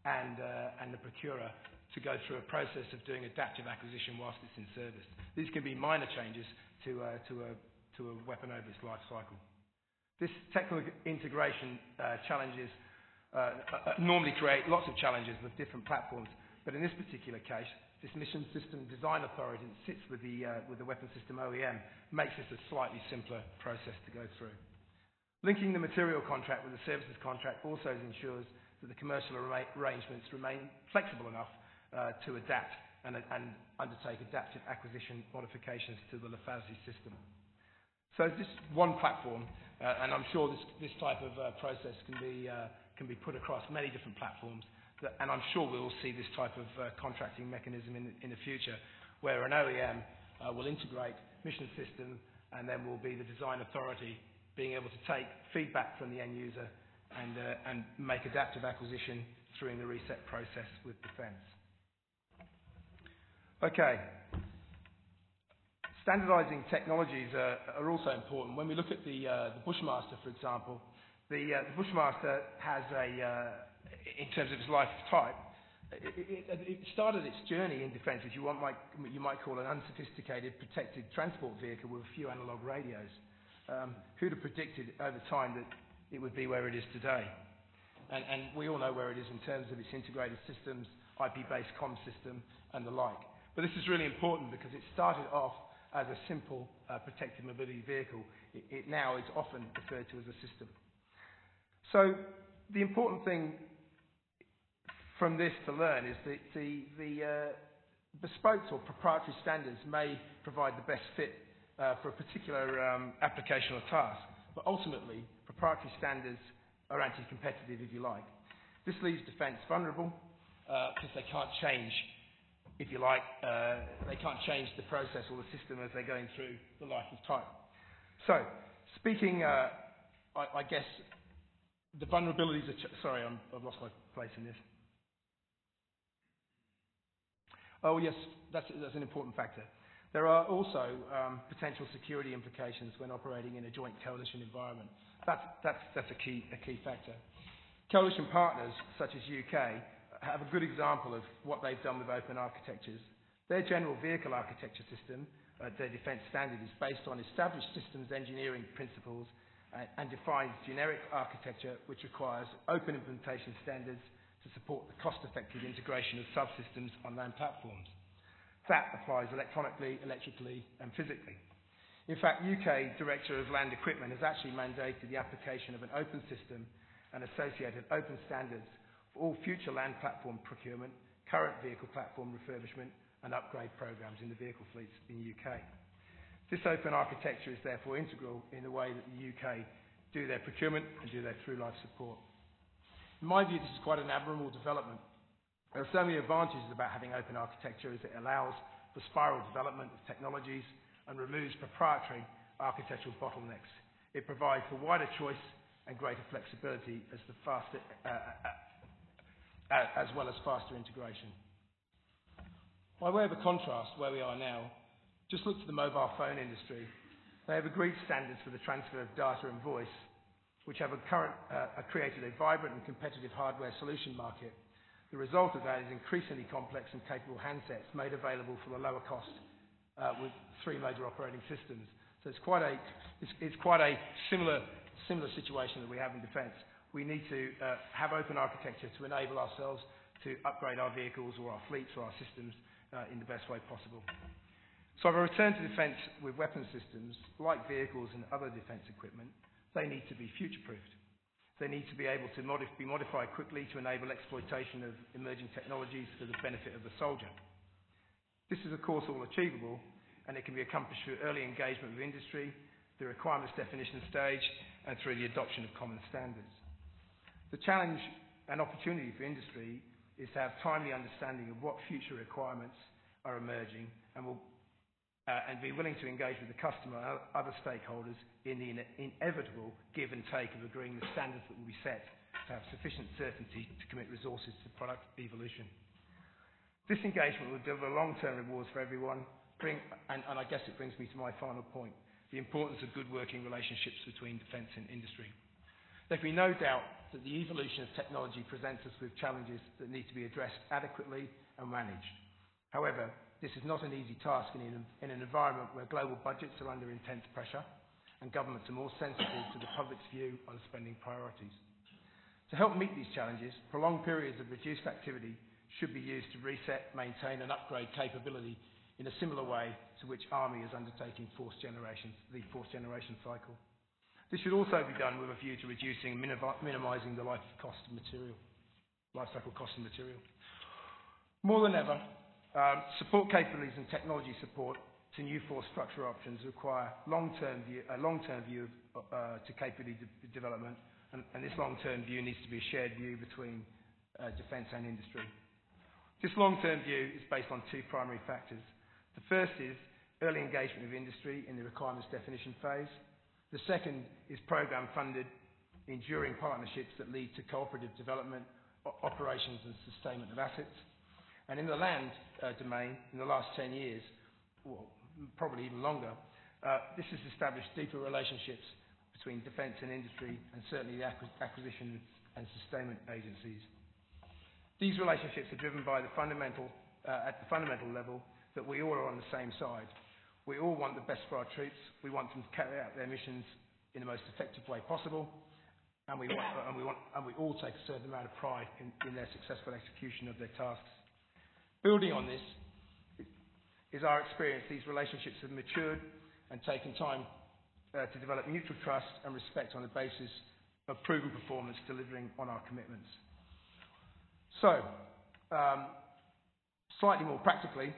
and, uh, and the procurer to go through a process of doing adaptive acquisition whilst it's in service. These can be minor changes to, uh, to, a, to a weapon over its life cycle. This technical integration uh, challenges uh, uh, normally create lots of challenges with different platforms, but in this particular case, this mission system design authority that sits with the, with the weapon system OEM makes this a slightly simpler process to go through. Linking the material contract with the services contract also ensures that the commercial arrangements remain flexible enough uh, to adapt and, undertake adaptive acquisition modifications to the LaFASI system. So just one platform, uh, and I'm sure this, type of uh, process can be, can be put across many different platforms, and I'm sure we will see this type of contracting mechanism in, the future, where an OEM will integrate mission system and then will be the design authority being able to take feedback from the end user and, uh, and make adaptive acquisition through the reset process with defence. Okay. Standardising technologies are, are, also important. When we look at the, uh, the Bushmaster, for example, the, uh, the Bushmaster has a, uh, in terms of its life type, it, it, it, started its journey in defence, which you, want, you might call an unsophisticated protected transport vehicle with a few analogue radios. Um, who'd have predicted over time that it would be where it is today? And, and we all know where it is in terms of its integrated systems, IP-based com system, and the like. But this is really important because it started off as a simple uh, protected mobility vehicle. It, it now is often referred to as a system. So the important thing from this to learn is that the, the uh, bespoke or proprietary standards may provide the best fit uh, for a particular um, application or task. But ultimately, proprietary standards are anti-competitive, if you like. This leaves defence vulnerable because uh, they can't change, if you like, uh, they can't change the process or the system as they're going through the life of time. So, speaking, uh, I, I, guess, the vulnerabilities are... sorry, i I've lost my place in this. Oh, yes, that's, that's an important factor. There are also um, potential security implications when operating in a joint coalition environment. That's, that's, that's a, key, a key factor. Coalition partners, such as UK, have a good example of what they've done with open architectures. Their general vehicle architecture system, uh, their defence standard, is based on established systems engineering principles and, and defines generic architecture which requires open implementation standards to support the cost-effective integration of subsystems on land platforms. That applies electronically, electrically, and physically. In fact, UK Director of Land Equipment has actually mandated the application of an open system and associated open standards for all future land platform procurement, current vehicle platform refurbishment, and upgrade programs in the vehicle fleets in the UK. This open architecture is therefore integral in the way that the UK do their procurement and do their through life support. In my view, this is quite an admirable development there are so many advantages about having open architecture as it allows for spiral development of technologies and removes proprietary architectural bottlenecks. It provides for wider choice and greater flexibility as, the faster, uh, uh, uh, as well as faster integration. By way of a contrast, where we are now, just look to the mobile phone industry. They have agreed standards for the transfer of data and voice, which have, current, uh, created a vibrant and competitive hardware solution market the result of that is increasingly complex and capable handsets made available for the lower cost uh, with three major operating systems. So it's quite a, it's, it's quite a similar, similar situation that we have in defence. We need to uh, have open architecture to enable ourselves to upgrade our vehicles or our fleets or our systems uh, in the best way possible. So if I return to defence with weapon systems, like vehicles and other defence equipment, they need to be future-proofed. They need to be able to be modified quickly to enable exploitation of emerging technologies for the benefit of the soldier. This is, of course, all achievable, and it can be accomplished through early engagement with industry, the requirements definition stage, and through the adoption of common standards. The challenge and opportunity for industry is to have timely understanding of what future requirements are emerging and will Uh, and be willing to engage with the customer and other stakeholders in the inevitable give and take of agreeing the standards that will be set to have sufficient certainty to commit resources to product evolution. This engagement will deliver long-term rewards for everyone, and, and I guess it brings me to my final point, the importance of good working relationships between defence and industry. There can be no doubt that the evolution of technology presents us with challenges that need to be addressed adequately and managed. However, this is not an easy task in an, in an environment where global budgets are under intense pressure and governments are more sensitive to the public's view on spending priorities. To help meet these challenges, prolonged periods of reduced activity should be used to reset, maintain and upgrade capability in a similar way to which Army is undertaking force generations, the fourth generation cycle. This should also be done with a view to reducing and minimising the life cost of material, life cycle cost of material. More than ever, um, support capabilities and technology support to new force structure options require long-term view, a long-term view of, uh, to capability de development, and, and this long-term view needs to be a shared view between uh, defence and industry. This long-term view is based on two primary factors. The first is early engagement of industry in the requirements definition phase, the second is program-funded enduring partnerships that lead to cooperative development, operations, and sustainment of assets. And In the land domain, in the last 10 years, probably even longer, uh, this has established deeper relationships between defense and industry, and certainly the acquisition and sustainment agencies. These relationships are driven by the fundamental, uh, at the fundamental level that we all are on the same side. We all want the best for our troops. We want them to carry out their missions in the most effective way possible, and we, want, and we, want, and we all take a certain amount of pride in their successful execution of their tasks. Building on this is our experience. These relationships have matured and taken time uh, to develop mutual trust and respect on the basis of proven performance delivering on our commitments. So, um, slightly more practically,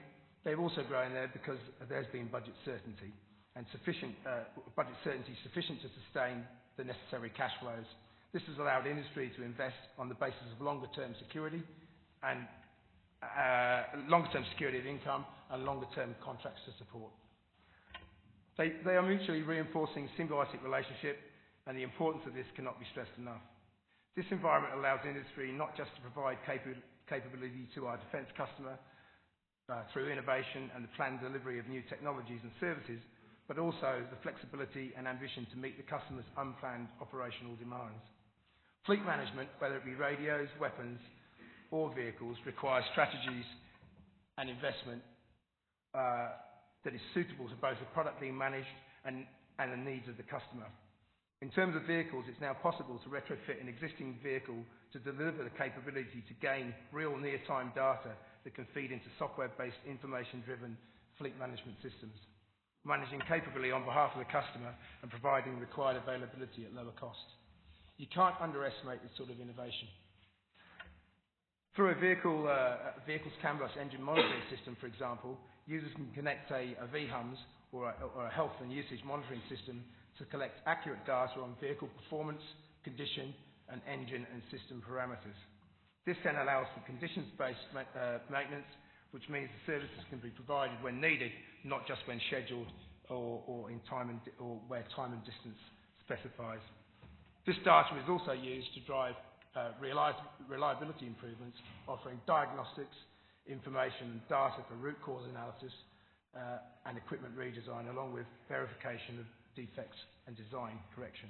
They've also grown there because there's been budget certainty and sufficient uh, budget certainty sufficient to sustain the necessary cash flows. This has allowed industry to invest on the basis of longer-term security and longer-term security of income and longer-term contracts to support. They, are mutually reinforcing symbiotic relationship, and the importance of this cannot be stressed enough. This environment allows industry not just to provide capability to our defence customer, uh, through innovation and the planned delivery of new technologies and services, but also the flexibility and ambition to meet the customer's unplanned operational demands. Fleet management, whether it be radios, weapons, or vehicles, requires strategies and investment uh, that is suitable to both the product being managed and, and the needs of the customer. In terms of vehicles, it's now possible to retrofit an existing vehicle to deliver the capability to gain real near-time data that can feed into software-based, information-driven fleet management systems, managing capably on behalf of the customer and providing required availability at lower cost. You can't underestimate this sort of innovation. Through a vehicle, uh, vehicle's CAN bus engine monitoring system, for example, users can connect a, a VHUMS or a, or a health and usage monitoring system to collect accurate data on vehicle performance, condition, and engine and system parameters. This then allows for conditions-based uh, maintenance, which means the services can be provided when needed, not just when scheduled or, or, in time and, or where time and distance specifies. This data is also used to drive reliability improvements, offering diagnostics, information and data for root cause analysis uh, and equipment redesign, along with verification of defects and design correction.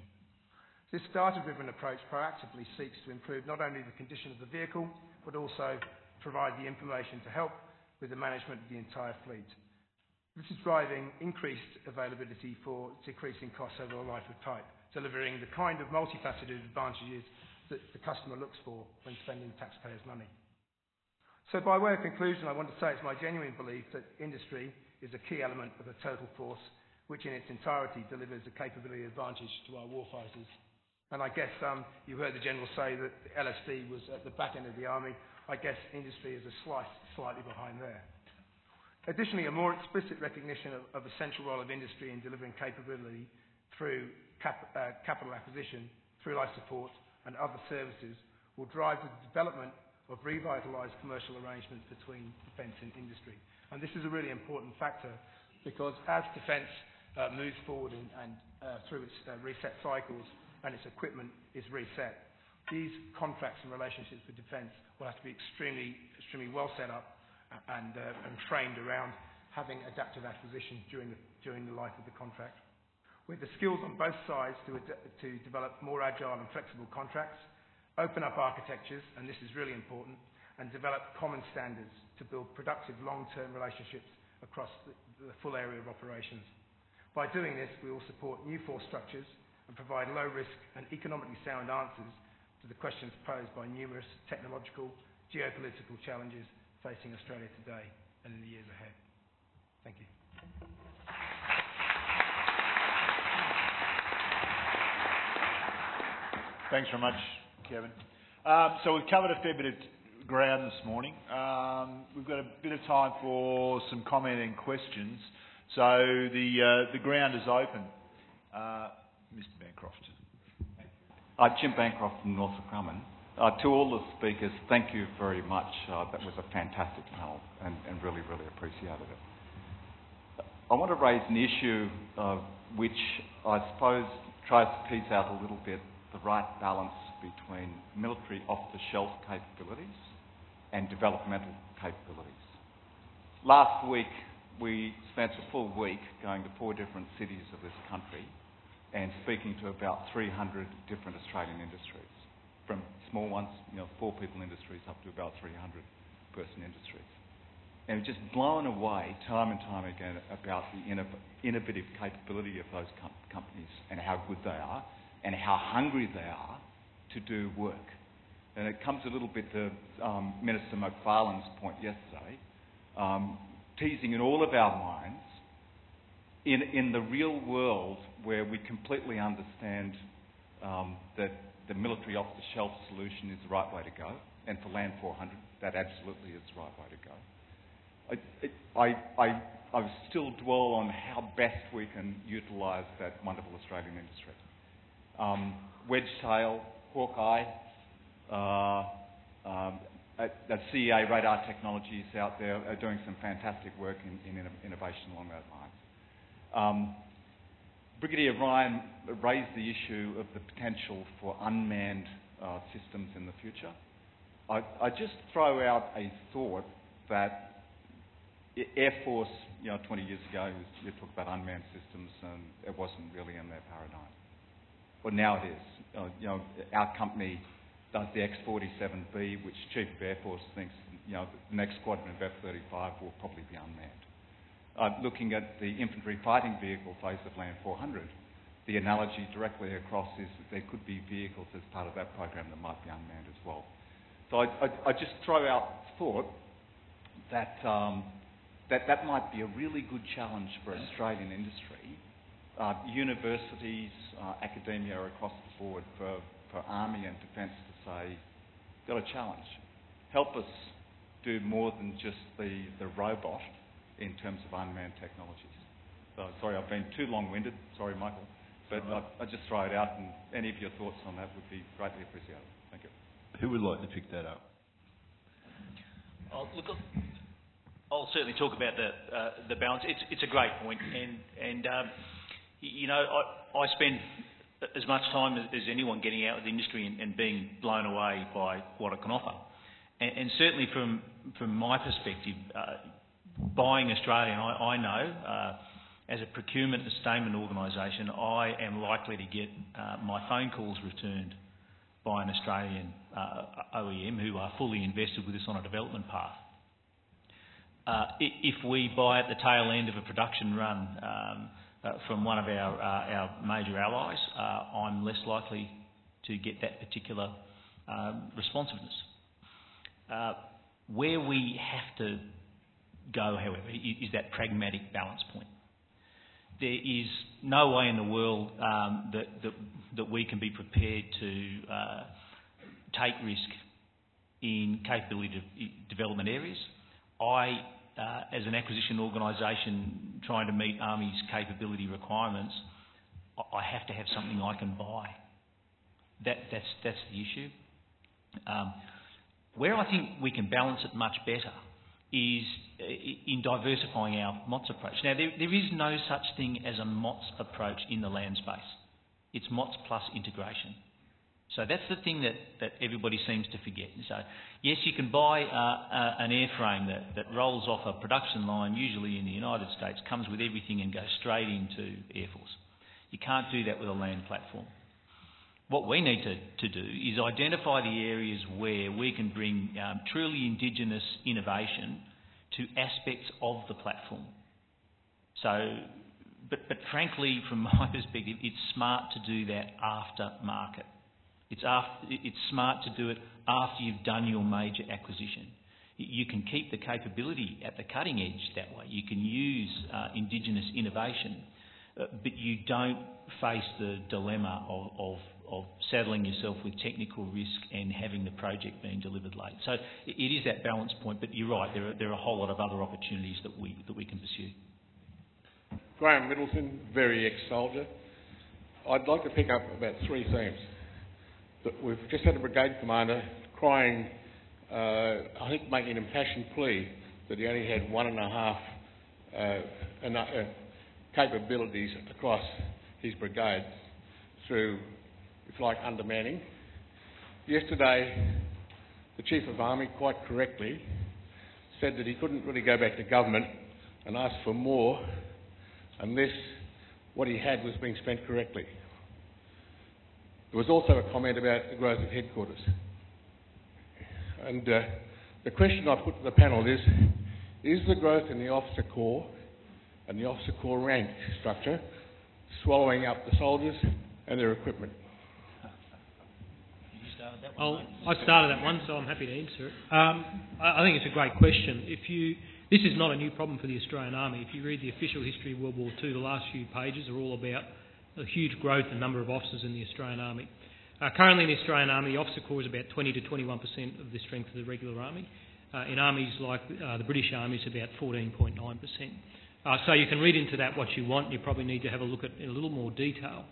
This data-driven approach proactively seeks to improve not only the condition of the vehicle, but also provide the information to help with the management of the entire fleet. This is driving increased availability for decreasing costs over the life of type, delivering the kind of multifaceted advantages that the customer looks for when spending taxpayers' money. So by way of conclusion, I want to say it's my genuine belief that industry is a key element of the total force, which in its entirety delivers a capability advantage to our warfighters and I guess um, you heard the General say that the LSD was at the back end of the Army. I guess industry is a slice slightly behind there. Additionally, a more explicit recognition of, the central role of industry in delivering capability through capital acquisition, through life support, and other services will drive the development of revitalised commercial arrangements between defence and industry. And this is a really important factor because as defence uh, moves forward and, and uh, through its uh, reset cycles, and its equipment is reset. These contracts and relationships with defence will have to be extremely, extremely well set up and, uh, and trained around having adaptive acquisition during the, during the life of the contract. With the skills on both sides to, to develop more agile and flexible contracts, open up architectures, and this is really important, and develop common standards to build productive long-term relationships across the, the full area of operations. By doing this, we will support new force structures and provide low risk and economically sound answers to the questions posed by numerous technological, geopolitical challenges facing Australia today and in the years ahead. Thank you. Thanks very much, Kevin. Um, so we've covered a fair bit of ground this morning. Um, we've got a bit of time for some comment and questions. So the uh, the ground is open. Uh, Mr. Bancroft. Uh, Jim Bancroft from Northrop Grumman. Uh, to all the speakers, thank you very much. Uh, that was a fantastic panel and, and, really, really appreciated it. I want to raise an issue uh, which I suppose tries to piece out a little bit the right balance between military off-the-shelf capabilities and developmental capabilities. Last week, we spent a full week going to four different cities of this country and speaking to about 300 different Australian industries, from small ones, you know, four people industries, up to about 300 person industries. And just blown away time and time again about the innovative capability of those com- companies and how good they are and how hungry they are to do work. And it comes a little bit to um, Minister Macfarlane's point yesterday, um, teasing in all of our minds in, in the real world where we completely understand um, that the military off-the-shelf solution is the right way to go, and for Land 400, that absolutely is the right way to go. I, I, I, I still dwell on how best we can utilise that wonderful Australian industry. Um, Wedgetail, Hawkeye, uh, um, at, CEA Radar Technologies out there are doing some fantastic work in, in innovation along those lines. Um, Brigadier Ryan raised the issue of the potential for unmanned uh, systems in the future. I, I just throw out a thought that Air Force, you know, 20 years ago, you talked about unmanned systems and it wasn't really in their paradigm. But now it is. Uh, you know, our company does the X-47B, which Chief of Air Force thinks, you know, the next squadron of F-35 will probably be unmanned uh, looking at the infantry fighting vehicle phase of Land 400, the analogy directly across is that there could be vehicles as part of that program that might be unmanned as well. So I, I, I just throw out thought that, um, that that might be a really good challenge for Australian industry, universities, uh, academia across the board for, for Army and Defence to say, got a challenge. Help us do more than just the, the robot in terms of unmanned technologies. So sorry, I've been too long-winded. Sorry, Michael. But right. I, I just throw it out, and any of your thoughts on that would be greatly appreciated. Thank you. Who would like to pick that up? I'll, look, I'll certainly talk about the uh, the balance. It's it's a great point, and and um, you know I I spend as much time as, anyone getting out of the industry and, and, being blown away by what it can offer. And, and certainly from from my perspective, uh, buying Australian, I, I know, uh, as a procurement and sustainment organisation, I am likely to get uh, my phone calls returned by an Australian uh, OEM who are fully invested with us on a development path. Uh, if we buy at the tail end of a production run um, from one of our, uh, our major allies, I'm less likely to get that particular um, responsiveness. where we have to go, however, is that pragmatic balance point. There is no way in the world um, that, that, that, we can be prepared to uh, take risk in capability de- development areas. I, uh, as an acquisition organisation trying to meet Army's capability requirements, I have to have something I can buy. That, that's, that's the issue. Um, where I think we can balance it much better is uh, in diversifying our MOTS approach. Now, there, there is no such thing as a MOTS approach in the land space. It's MOTS plus integration. So that's the thing that, that everybody seems to forget. So, yes, you can buy uh, uh, an airframe that, that rolls off a production line, usually in the United States, comes with everything and goes straight into Air Force. You can't do that with a land platform. What we need to, to do is identify the areas where we can bring um, truly indigenous innovation to aspects of the platform. So, but, but frankly, from my perspective, it's smart to do that after market. It's, after, it's smart to do it after you've done your major acquisition. You can keep the capability at the cutting edge that way. You can use uh, indigenous innovation, uh, but you don't face the dilemma of, of of saddling yourself with technical risk and having the project being delivered late. So it, is that balance point, but you're right, there are, there are a whole lot of other opportunities that we, that we can pursue. Graham Middleton, very ex-soldier. I'd like to pick up about three themes. That we've just had a brigade commander crying, uh, I think making an impassioned plea that he only had one and a half uh, uh, capabilities across his brigade through, if you like, undermanning. Yesterday, the Chief of Army quite correctly said that he couldn't really go back to government and ask for more unless what he had was being spent correctly. There was also a comment about the growth of headquarters. And uh, the question I put to the panel is, is the growth in the officer corps and the officer corps rank structure swallowing up the soldiers and their equipment? Well, I started that one, so I'm happy to answer it. Um, I, I think it's a great question. If you, this is not a new problem for the Australian Army. If you read the official history of World War II, the last few pages are all about a huge growth in the number of officers in the Australian Army. Uh, currently in the Australian Army, the officer corps is about 20 to 21% of the strength of the regular army. Uh, in armies like uh, the British Army, it's about 14.9%. Uh, so you can read into that what you want. You probably need to have a look at in a little more detail.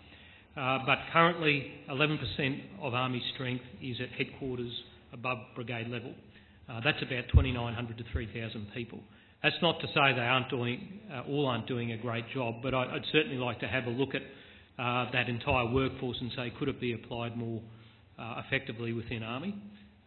Uh, but currently, 11% of army strength is at headquarters above brigade level. Uh, that's about 2,900 to 3,000 people. That's not to say they aren't doing, all aren't doing a great job, but I, would certainly like to have a look at uh, that entire workforce and say, could it be applied more uh, effectively within Army,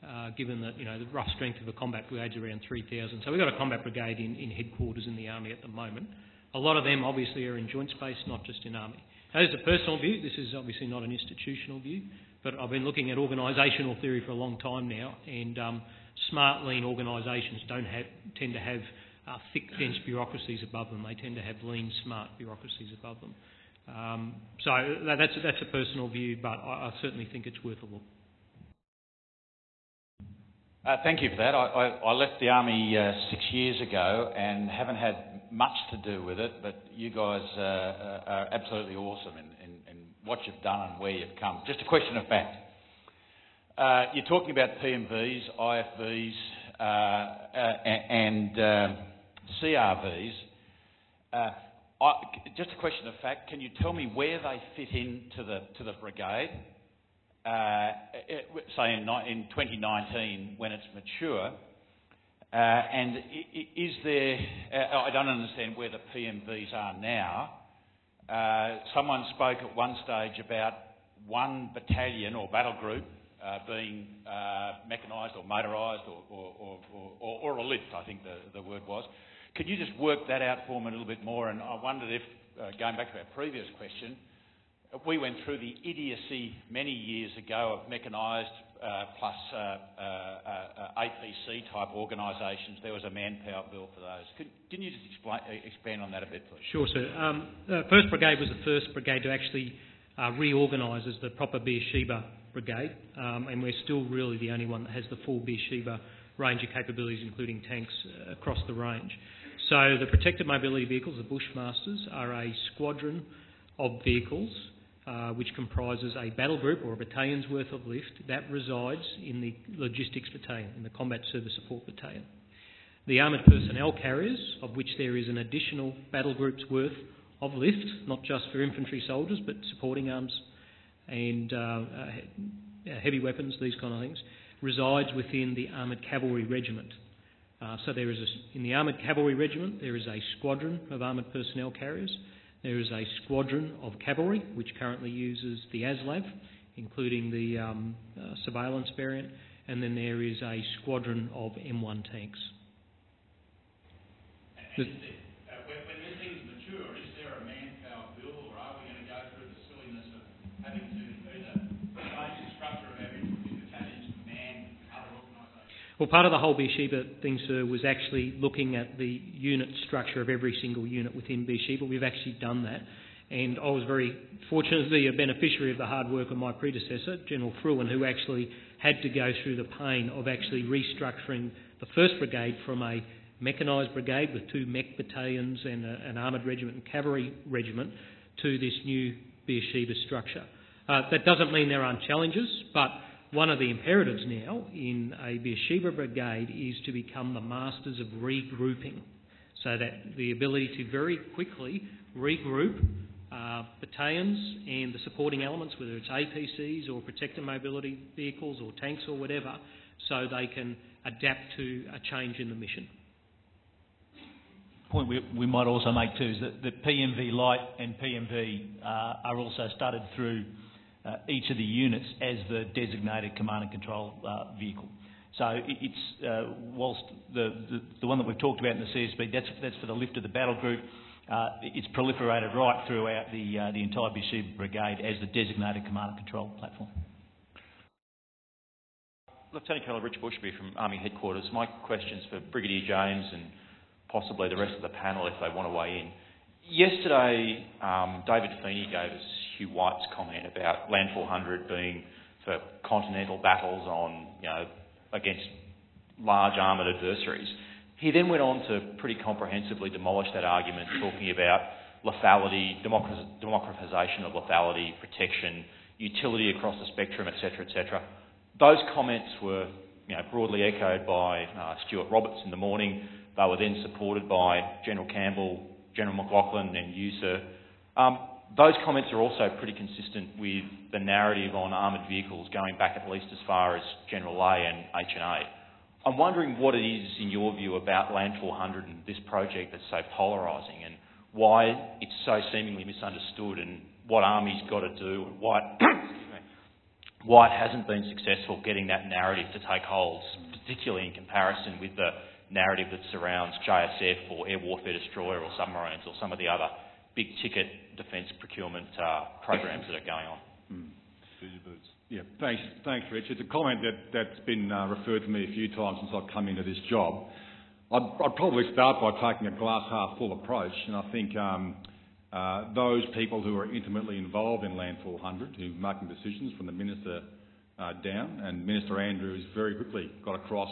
uh, given that you know the rough strength of a combat brigade is around 3,000. So we've got a combat brigade in, in headquarters in the Army at the moment. A lot of them obviously are in joint space, not just in Army. This is a personal view. This is obviously not an institutional view, but I've been looking at organisational theory for a long time now, and um, smart, lean organisations don't have, tend to have uh, thick, dense bureaucracies above them. They tend to have lean, smart bureaucracies above them. Um, so that's, that's a personal view, but I, I certainly think it's worth a look. Uh, thank you for that. I, I, I left the Army uh, six years ago and haven't had much to do with it, but you guys uh, uh are absolutely awesome in, in, in, what you've done and where you've come. Just a question of fact. Uh, you're talking about PMVs, IFVs, uh, and um, CRVs. I, just a question of fact, can you tell me where they fit into the, to the brigade? Uh, say in, in 2019 when it's mature, uh, and is there, uh, I don't understand where the PMVs are now. Uh, someone spoke at one stage about one battalion or battle group uh, being uh, mechanised or motorised or, or, or, or, a lift, I think the, the word was. Could you just work that out for me a little bit more? And I wondered if, uh, going back to our previous question, we went through the idiocy many years ago of mechanised uh, plus uh, uh, uh APC type organisations. There was a manpower bill for those. Could, can you just explain, uh, expand on that a bit, please? Sure, sir. Um, 1st Brigade was the first brigade to actually uh, reorganise as the proper Beersheba Brigade, um, and we're still really the only one that has the full Beersheba range of capabilities, including tanks across the range. So the protected mobility vehicles, the Bushmasters, are a squadron of vehicles uh, which comprises a battle group or a battalion's worth of lift that resides in the logistics battalion, in the combat service support battalion. The armoured personnel carriers, of which there is an additional battle group's worth of lift, not just for infantry soldiers but supporting arms and uh, uh, heavy weapons, these kind of things, resides within the armoured cavalry regiment. Uh, so there is a, in the Armoured Cavalry Regiment there is a squadron of armoured personnel carriers. There is a squadron of cavalry which currently uses the ASLAV, including the um, uh, surveillance variant, and then there is a squadron of M1 tanks. The, uh, when, when this thing's mature, is there a manpower bill, or are we going to go through the silliness of having to Well, part of the whole Beersheba thing, sir, was actually looking at the unit structure of every single unit within Beersheba. We've actually done that. And I was very fortunate to be a beneficiary of the hard work of my predecessor, General Fruin, who actually had to go through the pain of actually restructuring the 1st Brigade from a mechanised brigade with two mech battalions and a, an armoured regiment and cavalry regiment to this new Beersheba structure. Uh, that doesn't mean there aren't challenges, but one of the imperatives now in a Beersheba brigade is to become the masters of regrouping, so that the ability to very quickly regroup uh, battalions and the supporting elements, whether it's APCs or protector mobility vehicles or tanks or whatever, so they can adapt to a change in the mission. Point we, we might also make too is that, that PMV Light and PMV uh, are also started through uh, each of the units as the designated command and control uh, vehicle. So it's uh, whilst the, the, the one that we've talked about in the CSB that's that's for the lift of the battle group. Uh, it's proliferated right throughout the uh, the entire Beersheba Brigade as the designated command and control platform. Lieutenant Colonel Rich Bushby from Army Headquarters. My question's for Brigadier James and possibly the rest of the panel if they want to weigh in. Yesterday, um, David Feeney gave us Hugh White's comment about Land 400 being for continental battles on, you know, against large armoured adversaries. He then went on to pretty comprehensively demolish that argument, talking about lethality, democratisation of lethality, protection, utility across the spectrum, etc., etc. Those comments were, you know, broadly echoed by uh, Stuart Roberts in the morning. They were then supported by General Campbell, General McLachlan, and you, sir. Um, those comments are also pretty consistent with the narrative on armoured vehicles going back at least as far as General Leahy and HNA. I'm wondering what it is, in your view, about Land 400 and this project that's so polarising and why it's so seemingly misunderstood and what Army's got to do and why, why it hasn't been successful getting that narrative to take hold, particularly in comparison with the narrative that surrounds JSF or air warfare destroyer or submarines or some of the other big ticket defence procurement uh, programs that are going on. Mm. Yeah, thanks, thanks, Rich. It's a comment that, that's been uh, referred to me a few times since I've come into this job. I'd, I'd probably start by taking a glass half full approach, and I think um, uh, those people who are intimately involved in Land 400, who are making decisions from the Minister uh, down, and Minister Andrews very quickly got across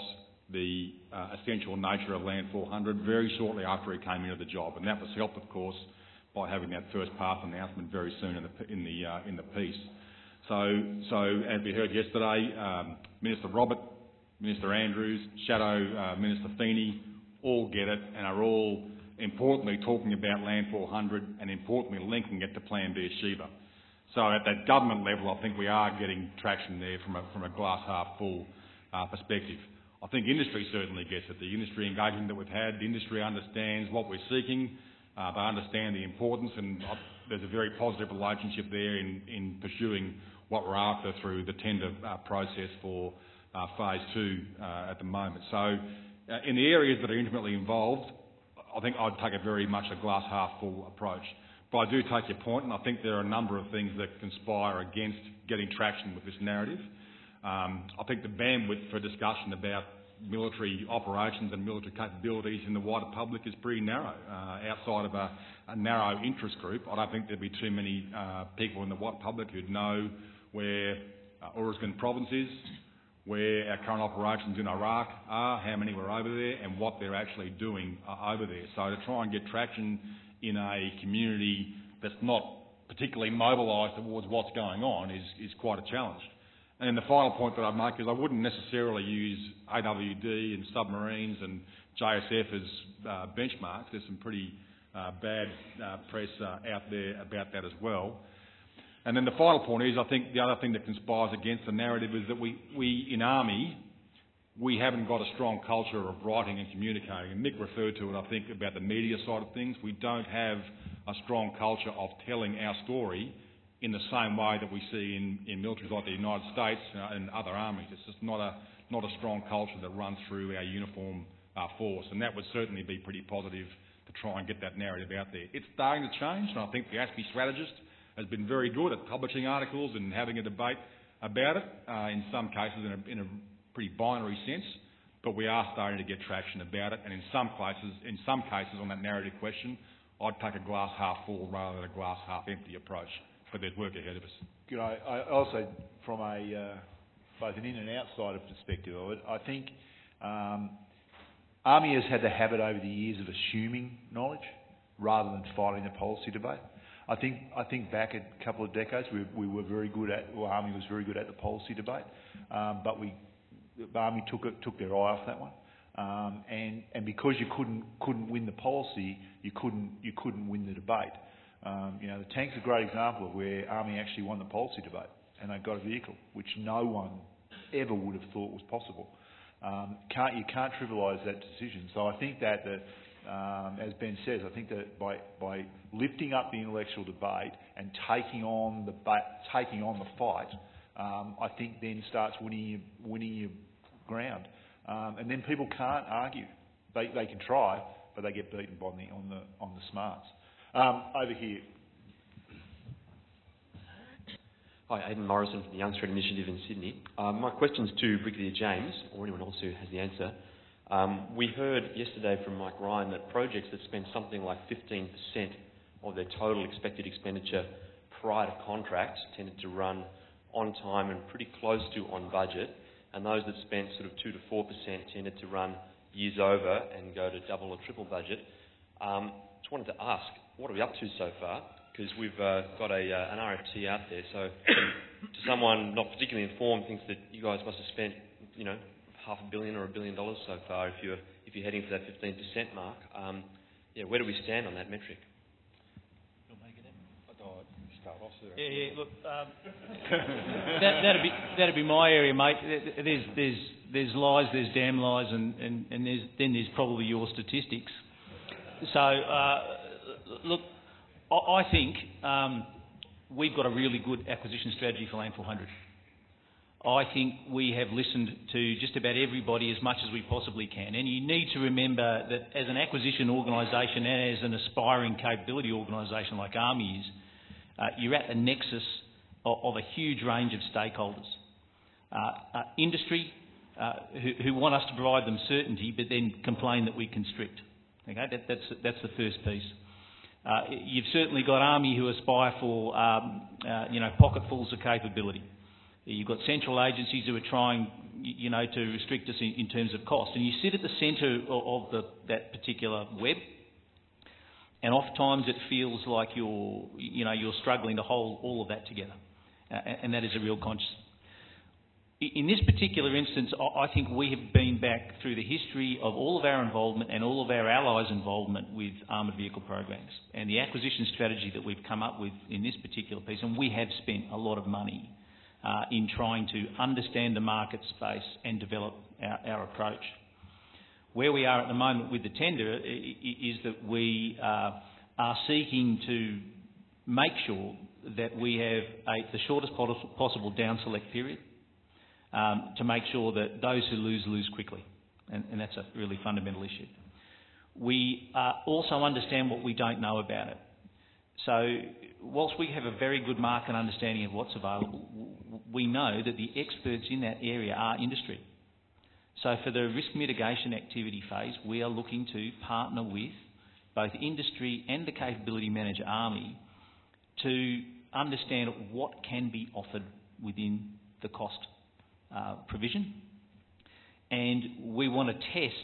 the uh, essential nature of Land 400 very shortly after he came into the job, and that was helped, of course, by having that first path announcement very soon in the in the uh, in the piece. So, so as we heard yesterday, um, Minister Robert, Minister Andrews, Shadow uh, Minister Feeney, all get it and are all importantly talking about Land 400 and importantly linking it to Plan Beersheba. So at that government level, I think we are getting traction there from a, from a glass half full uh, perspective. I think industry certainly gets it. The industry engagement that we've had, the industry understands what we're seeking. Uh, they understand the importance, and there's a very positive relationship there in, in pursuing what we're after through the tender uh, process for uh, phase two uh, at the moment. So, uh, in the areas that are intimately involved, I think I'd take a very much a glass half full approach. But I do take your point, and I think there are a number of things that conspire against getting traction with this narrative. Um, I think the bandwidth for discussion about military operations and military capabilities in the wider public is pretty narrow. Uh, outside of a, a, narrow interest group, I don't think there'd be too many uh, people in the wider public who'd know where uh, Uruzgan province is, where our current operations in Iraq are, how many were over there, and what they're actually doing uh, over there. So to try and get traction in a community that's not particularly mobilised towards what's going on is, is quite a challenge. And the final point that I'd make is I wouldn't necessarily use AWD and submarines and JSF as uh, benchmarks. There's some pretty uh, bad uh, press uh, out there about that as well. And then the final point is I think the other thing that conspires against the narrative is that we, we in Army, we haven't got a strong culture of writing and communicating. And Mick referred to it, I think, about the media side of things. We don't have a strong culture of telling our story in the same way that we see in, in militaries like the United States uh, and other armies. It's just not a, not a strong culture that runs through our uniform uh, force, and that would certainly be pretty positive to try and get that narrative out there. It's starting to change, and I think the ASPI strategist has been very good at publishing articles and having a debate about it, uh, in some cases in a, in a pretty binary sense, but we are starting to get traction about it, and in some cases, in some cases on that narrative question, I'd take a glass half full rather than a glass half empty approach but there's work ahead of us. Know, I also, from a uh, both an in and outside perspective of it, I think um, Army has had the habit over the years of assuming knowledge rather than fighting the policy debate. I think I think back a couple of decades, we, we were very good at, well, Army was very good at the policy debate, um, but we, Army took it, took their eye off that one. Um, and, and because you couldn't, couldn't win the policy, you couldn't, you couldn't win the debate. Um, you know, the tank's a great example of where Army actually won the policy debate and they got a vehicle, which no one ever would have thought was possible. Um, can't, you can't trivialise that decision. So I think that, the, um, as Ben says, I think that by, by lifting up the intellectual debate and taking on the, taking on the fight, um, I think then starts winning your, winning your ground. Um, and then people can't argue. They, they can try, but they get beaten by the, on, the, on the smarts. Um, over here. Hi, Aidan Morrison from the Young Street Initiative in Sydney. Um, my question's to Brigadier James, or anyone else who has the answer. Um, we heard yesterday from Mike Ryan that projects that spend something like 15% of their total expected expenditure prior to contract tended to run on time and pretty close to on budget and those that spent sort of 2 to 4% tended to run years over and go to double or triple budget. Um, just wanted to ask, what are we up to so far? Because we've uh, got a, uh, an RFT out there. So, to someone not particularly informed, thinks that you guys must have spent, you know, half a billion or a billion dollars so far if you're if you're heading for that 15% mark. Um, yeah, where do we stand on that metric? Yeah, yeah. Look, um, that, that'd be that'd be my area, mate. There's there's there's lies, there's damn lies, and, and, and there's then there's probably your statistics. So uh, look, I, think um, we've got a really good acquisition strategy for Land 400. I think we have listened to just about everybody as much as we possibly can. And you need to remember that as an acquisition organisation and as an aspiring capability organisation like Army is, uh, you're at the nexus of, of, a huge range of stakeholders. Uh, uh, industry, uh, who, who, want us to provide them certainty, but then complain that we constrict. Okay, that, that's, that's the first piece. Uh, you've certainly got Army who aspire for, um, uh, you know, pocketfuls of capability. You've got central agencies who are trying, you know, to restrict us in, in terms of cost. And you sit at the centre of, the, that particular web, and oftentimes it feels like you're, you know, you're struggling to hold all of that together, uh, and that is a real conscious. In this particular instance, I think we have been back through the history of all of our involvement and all of our allies' involvement with armoured vehicle programs and the acquisition strategy that we've come up with in this particular piece, and we have spent a lot of money uh, in trying to understand the market space and develop our, our approach. Where we are at the moment with the tender is that we uh, are seeking to make sure that we have a, the shortest possible down select period um, to make sure that those who lose, lose quickly. And, and that's a really fundamental issue. We uh, also understand what we don't know about it. So, whilst we have a very good market understanding of what's available, we know that the experts in that area are industry. So for the risk mitigation activity phase, we are looking to partner with both industry and the capability manager army to understand what can be offered within the cost uh, provision. And we want to test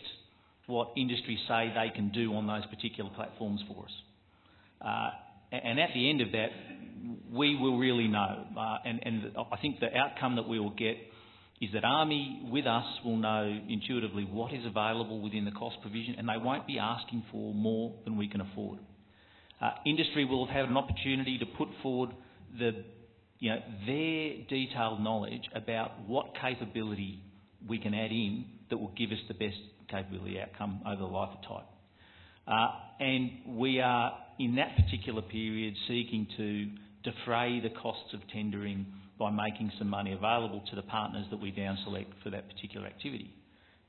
what industry say they can do on those particular platforms for us. Uh, and at the end of that, we will really know. Uh, and, and I think the outcome that we will get is that Army with us will know intuitively what is available within the cost provision and they won't be asking for more than we can afford. Uh, industry will have had an opportunity to put forward the, you know, their detailed knowledge about what capability we can add in that will give us the best capability outcome over the life of type. Uh, and we are, in that particular period, seeking to defray the costs of tendering by making some money available to the partners that we down select for that particular activity.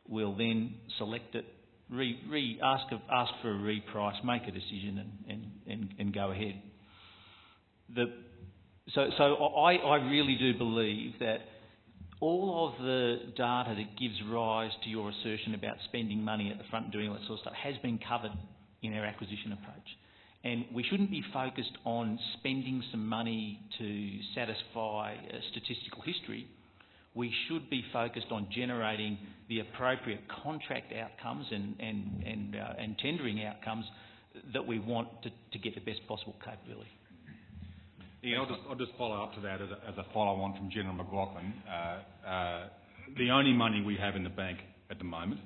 We'll then select it, re, re, ask, ask for a reprice, make a decision, and, and, and, and go ahead. The, so so I, I really do believe that all of the data that gives rise to your assertion about spending money at the front and doing all that sort of stuff has been covered in our acquisition approach. And we shouldn't be focused on spending some money to satisfy statistical history. We should be focused on generating the appropriate contract outcomes and, and, and, uh, and tendering outcomes that we want to, to get the best possible capability. Ian, I'll just, follow up to that as a, as a follow-on from General McLachlan. Uh, uh, the only money we have in the bank at the moment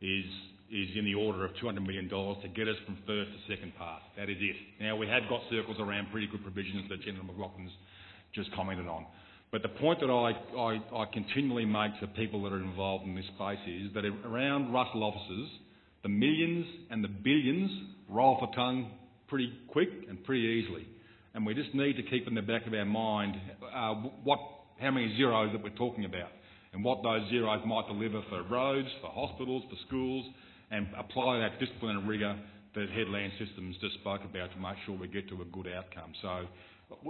is is in the order of $200 million to get us from first to second pass. That is it. Now, we have got circles around pretty good provisions that General McLachlan's just commented on. But the point that I, I, continually make to people that are involved in this space is that around Russell offices, the millions and the billions roll off the tongue pretty quick and pretty easily. And we just need to keep in the back of our mind uh, what, how many zeros that we're talking about and what those zeros might deliver for roads, for hospitals, for schools, and apply that discipline and rigour that Head Land Systems just spoke about to make sure we get to a good outcome. So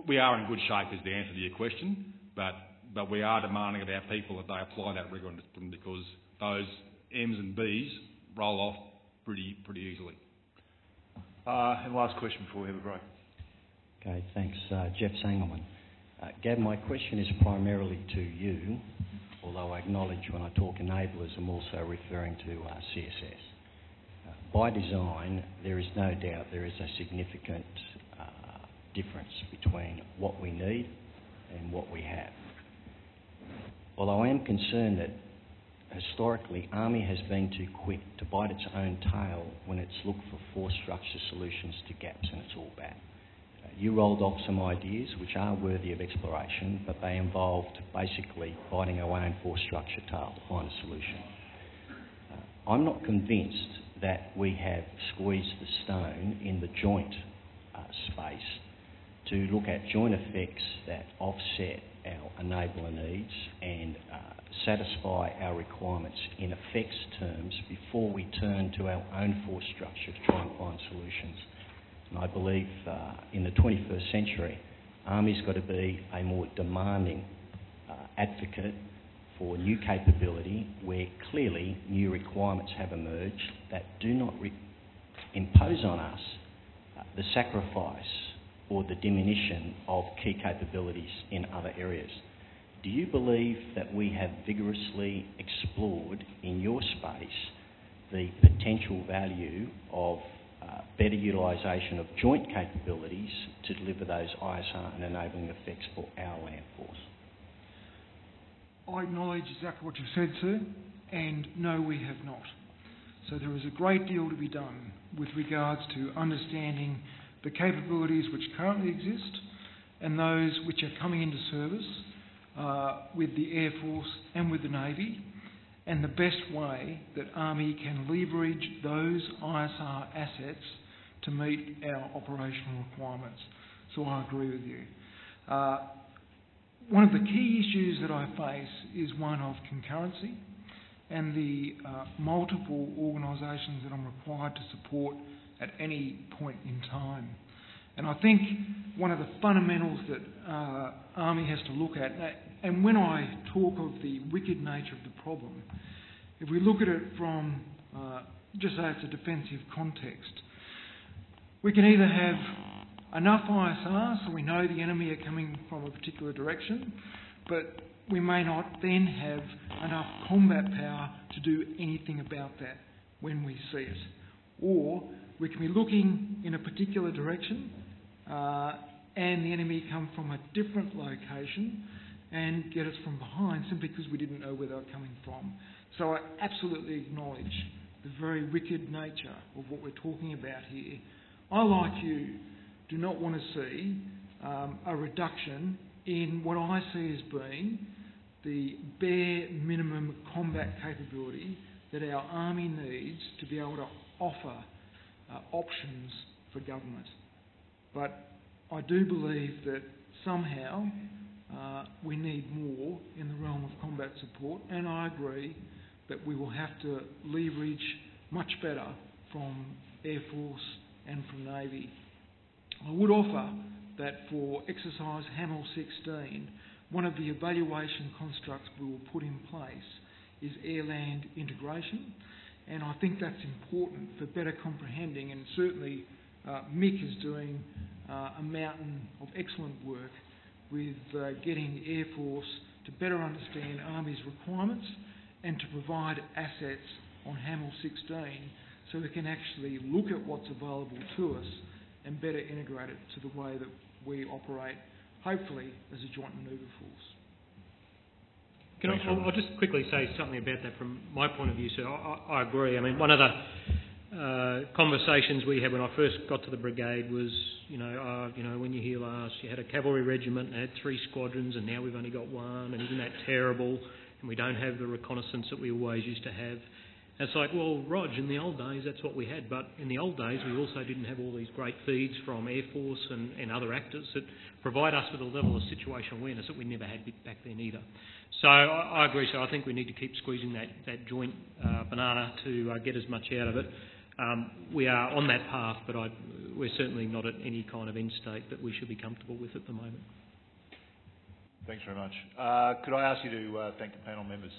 we are in good shape is the answer to your question, but, but we are demanding of our people that they apply that rigour and discipline because those M's and B's roll off pretty, pretty easily. Uh, and last question before we have a break. Okay, thanks. Uh, Jeff Sengelman. Uh, Gav, my question is primarily to you although I acknowledge when I talk enablers, I'm also referring to uh, CSS. By design, there is no doubt there is a significant difference between what we need and what we have. Although I am concerned that historically Army has been too quick to bite its own tail when it's looked for force structure solutions to gaps and it's all bad. You rolled off some ideas which are worthy of exploration, but they involved basically biting our own force structure tail to find a solution. Uh, I'm not convinced that we have squeezed the stone in the joint uh, space to look at joint effects that offset our enabler needs and uh, satisfy our requirements in effects terms before we turn to our own force structure to try and find solutions. And I believe uh, in the 21st century, Army's got to be a more demanding uh, advocate for new capability where clearly new requirements have emerged that do not re- impose on us uh, the sacrifice or the diminution of key capabilities in other areas. Do you believe that we have vigorously explored in your space the potential value of uh, better utilisation of joint capabilities to deliver those ISR and enabling effects for our land force. I acknowledge exactly what you've said, sir, and no, we have not. So there is a great deal to be done with regards to understanding the capabilities which currently exist and those which are coming into service uh, with the Air Force and with the Navy and the best way that Army can leverage those ISR assets to meet our operational requirements. So I agree with you. Uh, one of the key issues that I face is one of concurrency and the uh, multiple organisations that I'm required to support at any point in time. And I think one of the fundamentals that uh, Army has to look at, and when I talk of the wicked nature of the problem, if we look at it from uh, just say it's a defensive context, we can either have enough ISR so we know the enemy are coming from a particular direction, but we may not then have enough combat power to do anything about that when we see it. Or we can be looking in a particular direction uh, and the enemy come from a different location and get us from behind simply because we didn't know where they were coming from. So I absolutely acknowledge the very wicked nature of what we're talking about here. I, like you, do not want to see um, a reduction in what I see as being the bare minimum combat capability that our army needs to be able to offer uh, options for government. But I do believe that somehow uh, we need more in the realm of combat support, and I agree that we will have to leverage much better from Air Force and from Navy. I would offer that for exercise Hamel 16, one of the evaluation constructs we will put in place is air-land integration, and I think that's important for better comprehending, and certainly uh, Mick is doing uh, a mountain of excellent work with uh, getting the Air Force to better understand Army's requirements and to provide assets on Hamel 16 so we can actually look at what's available to us and better integrate it to the way that we operate hopefully as a joint manoeuvre force. Can I, I'll, I'll just quickly say something about that from my point of view, sir. I, I, I agree. I mean, one of the uh, conversations we had when I first got to the brigade was, you know, uh, you know, when you hear last, you had a cavalry regiment and had three squadrons, and now we've only got one, and isn't that terrible? And we don't have the reconnaissance that we always used to have. And it's like, well, Rog, in the old days that's what we had, but in the old days we also didn't have all these great feeds from Air Force and, and other actors that provide us with a level of situational awareness that we never had back then either. So I, I agree. So I think we need to keep squeezing that, that joint uh, banana to uh, get as much out of it. Um, we are on that path, but I, we're certainly not at any kind of end state that we should be comfortable with at the moment. Thanks very much. Uh, could I ask you to uh, thank the panel members?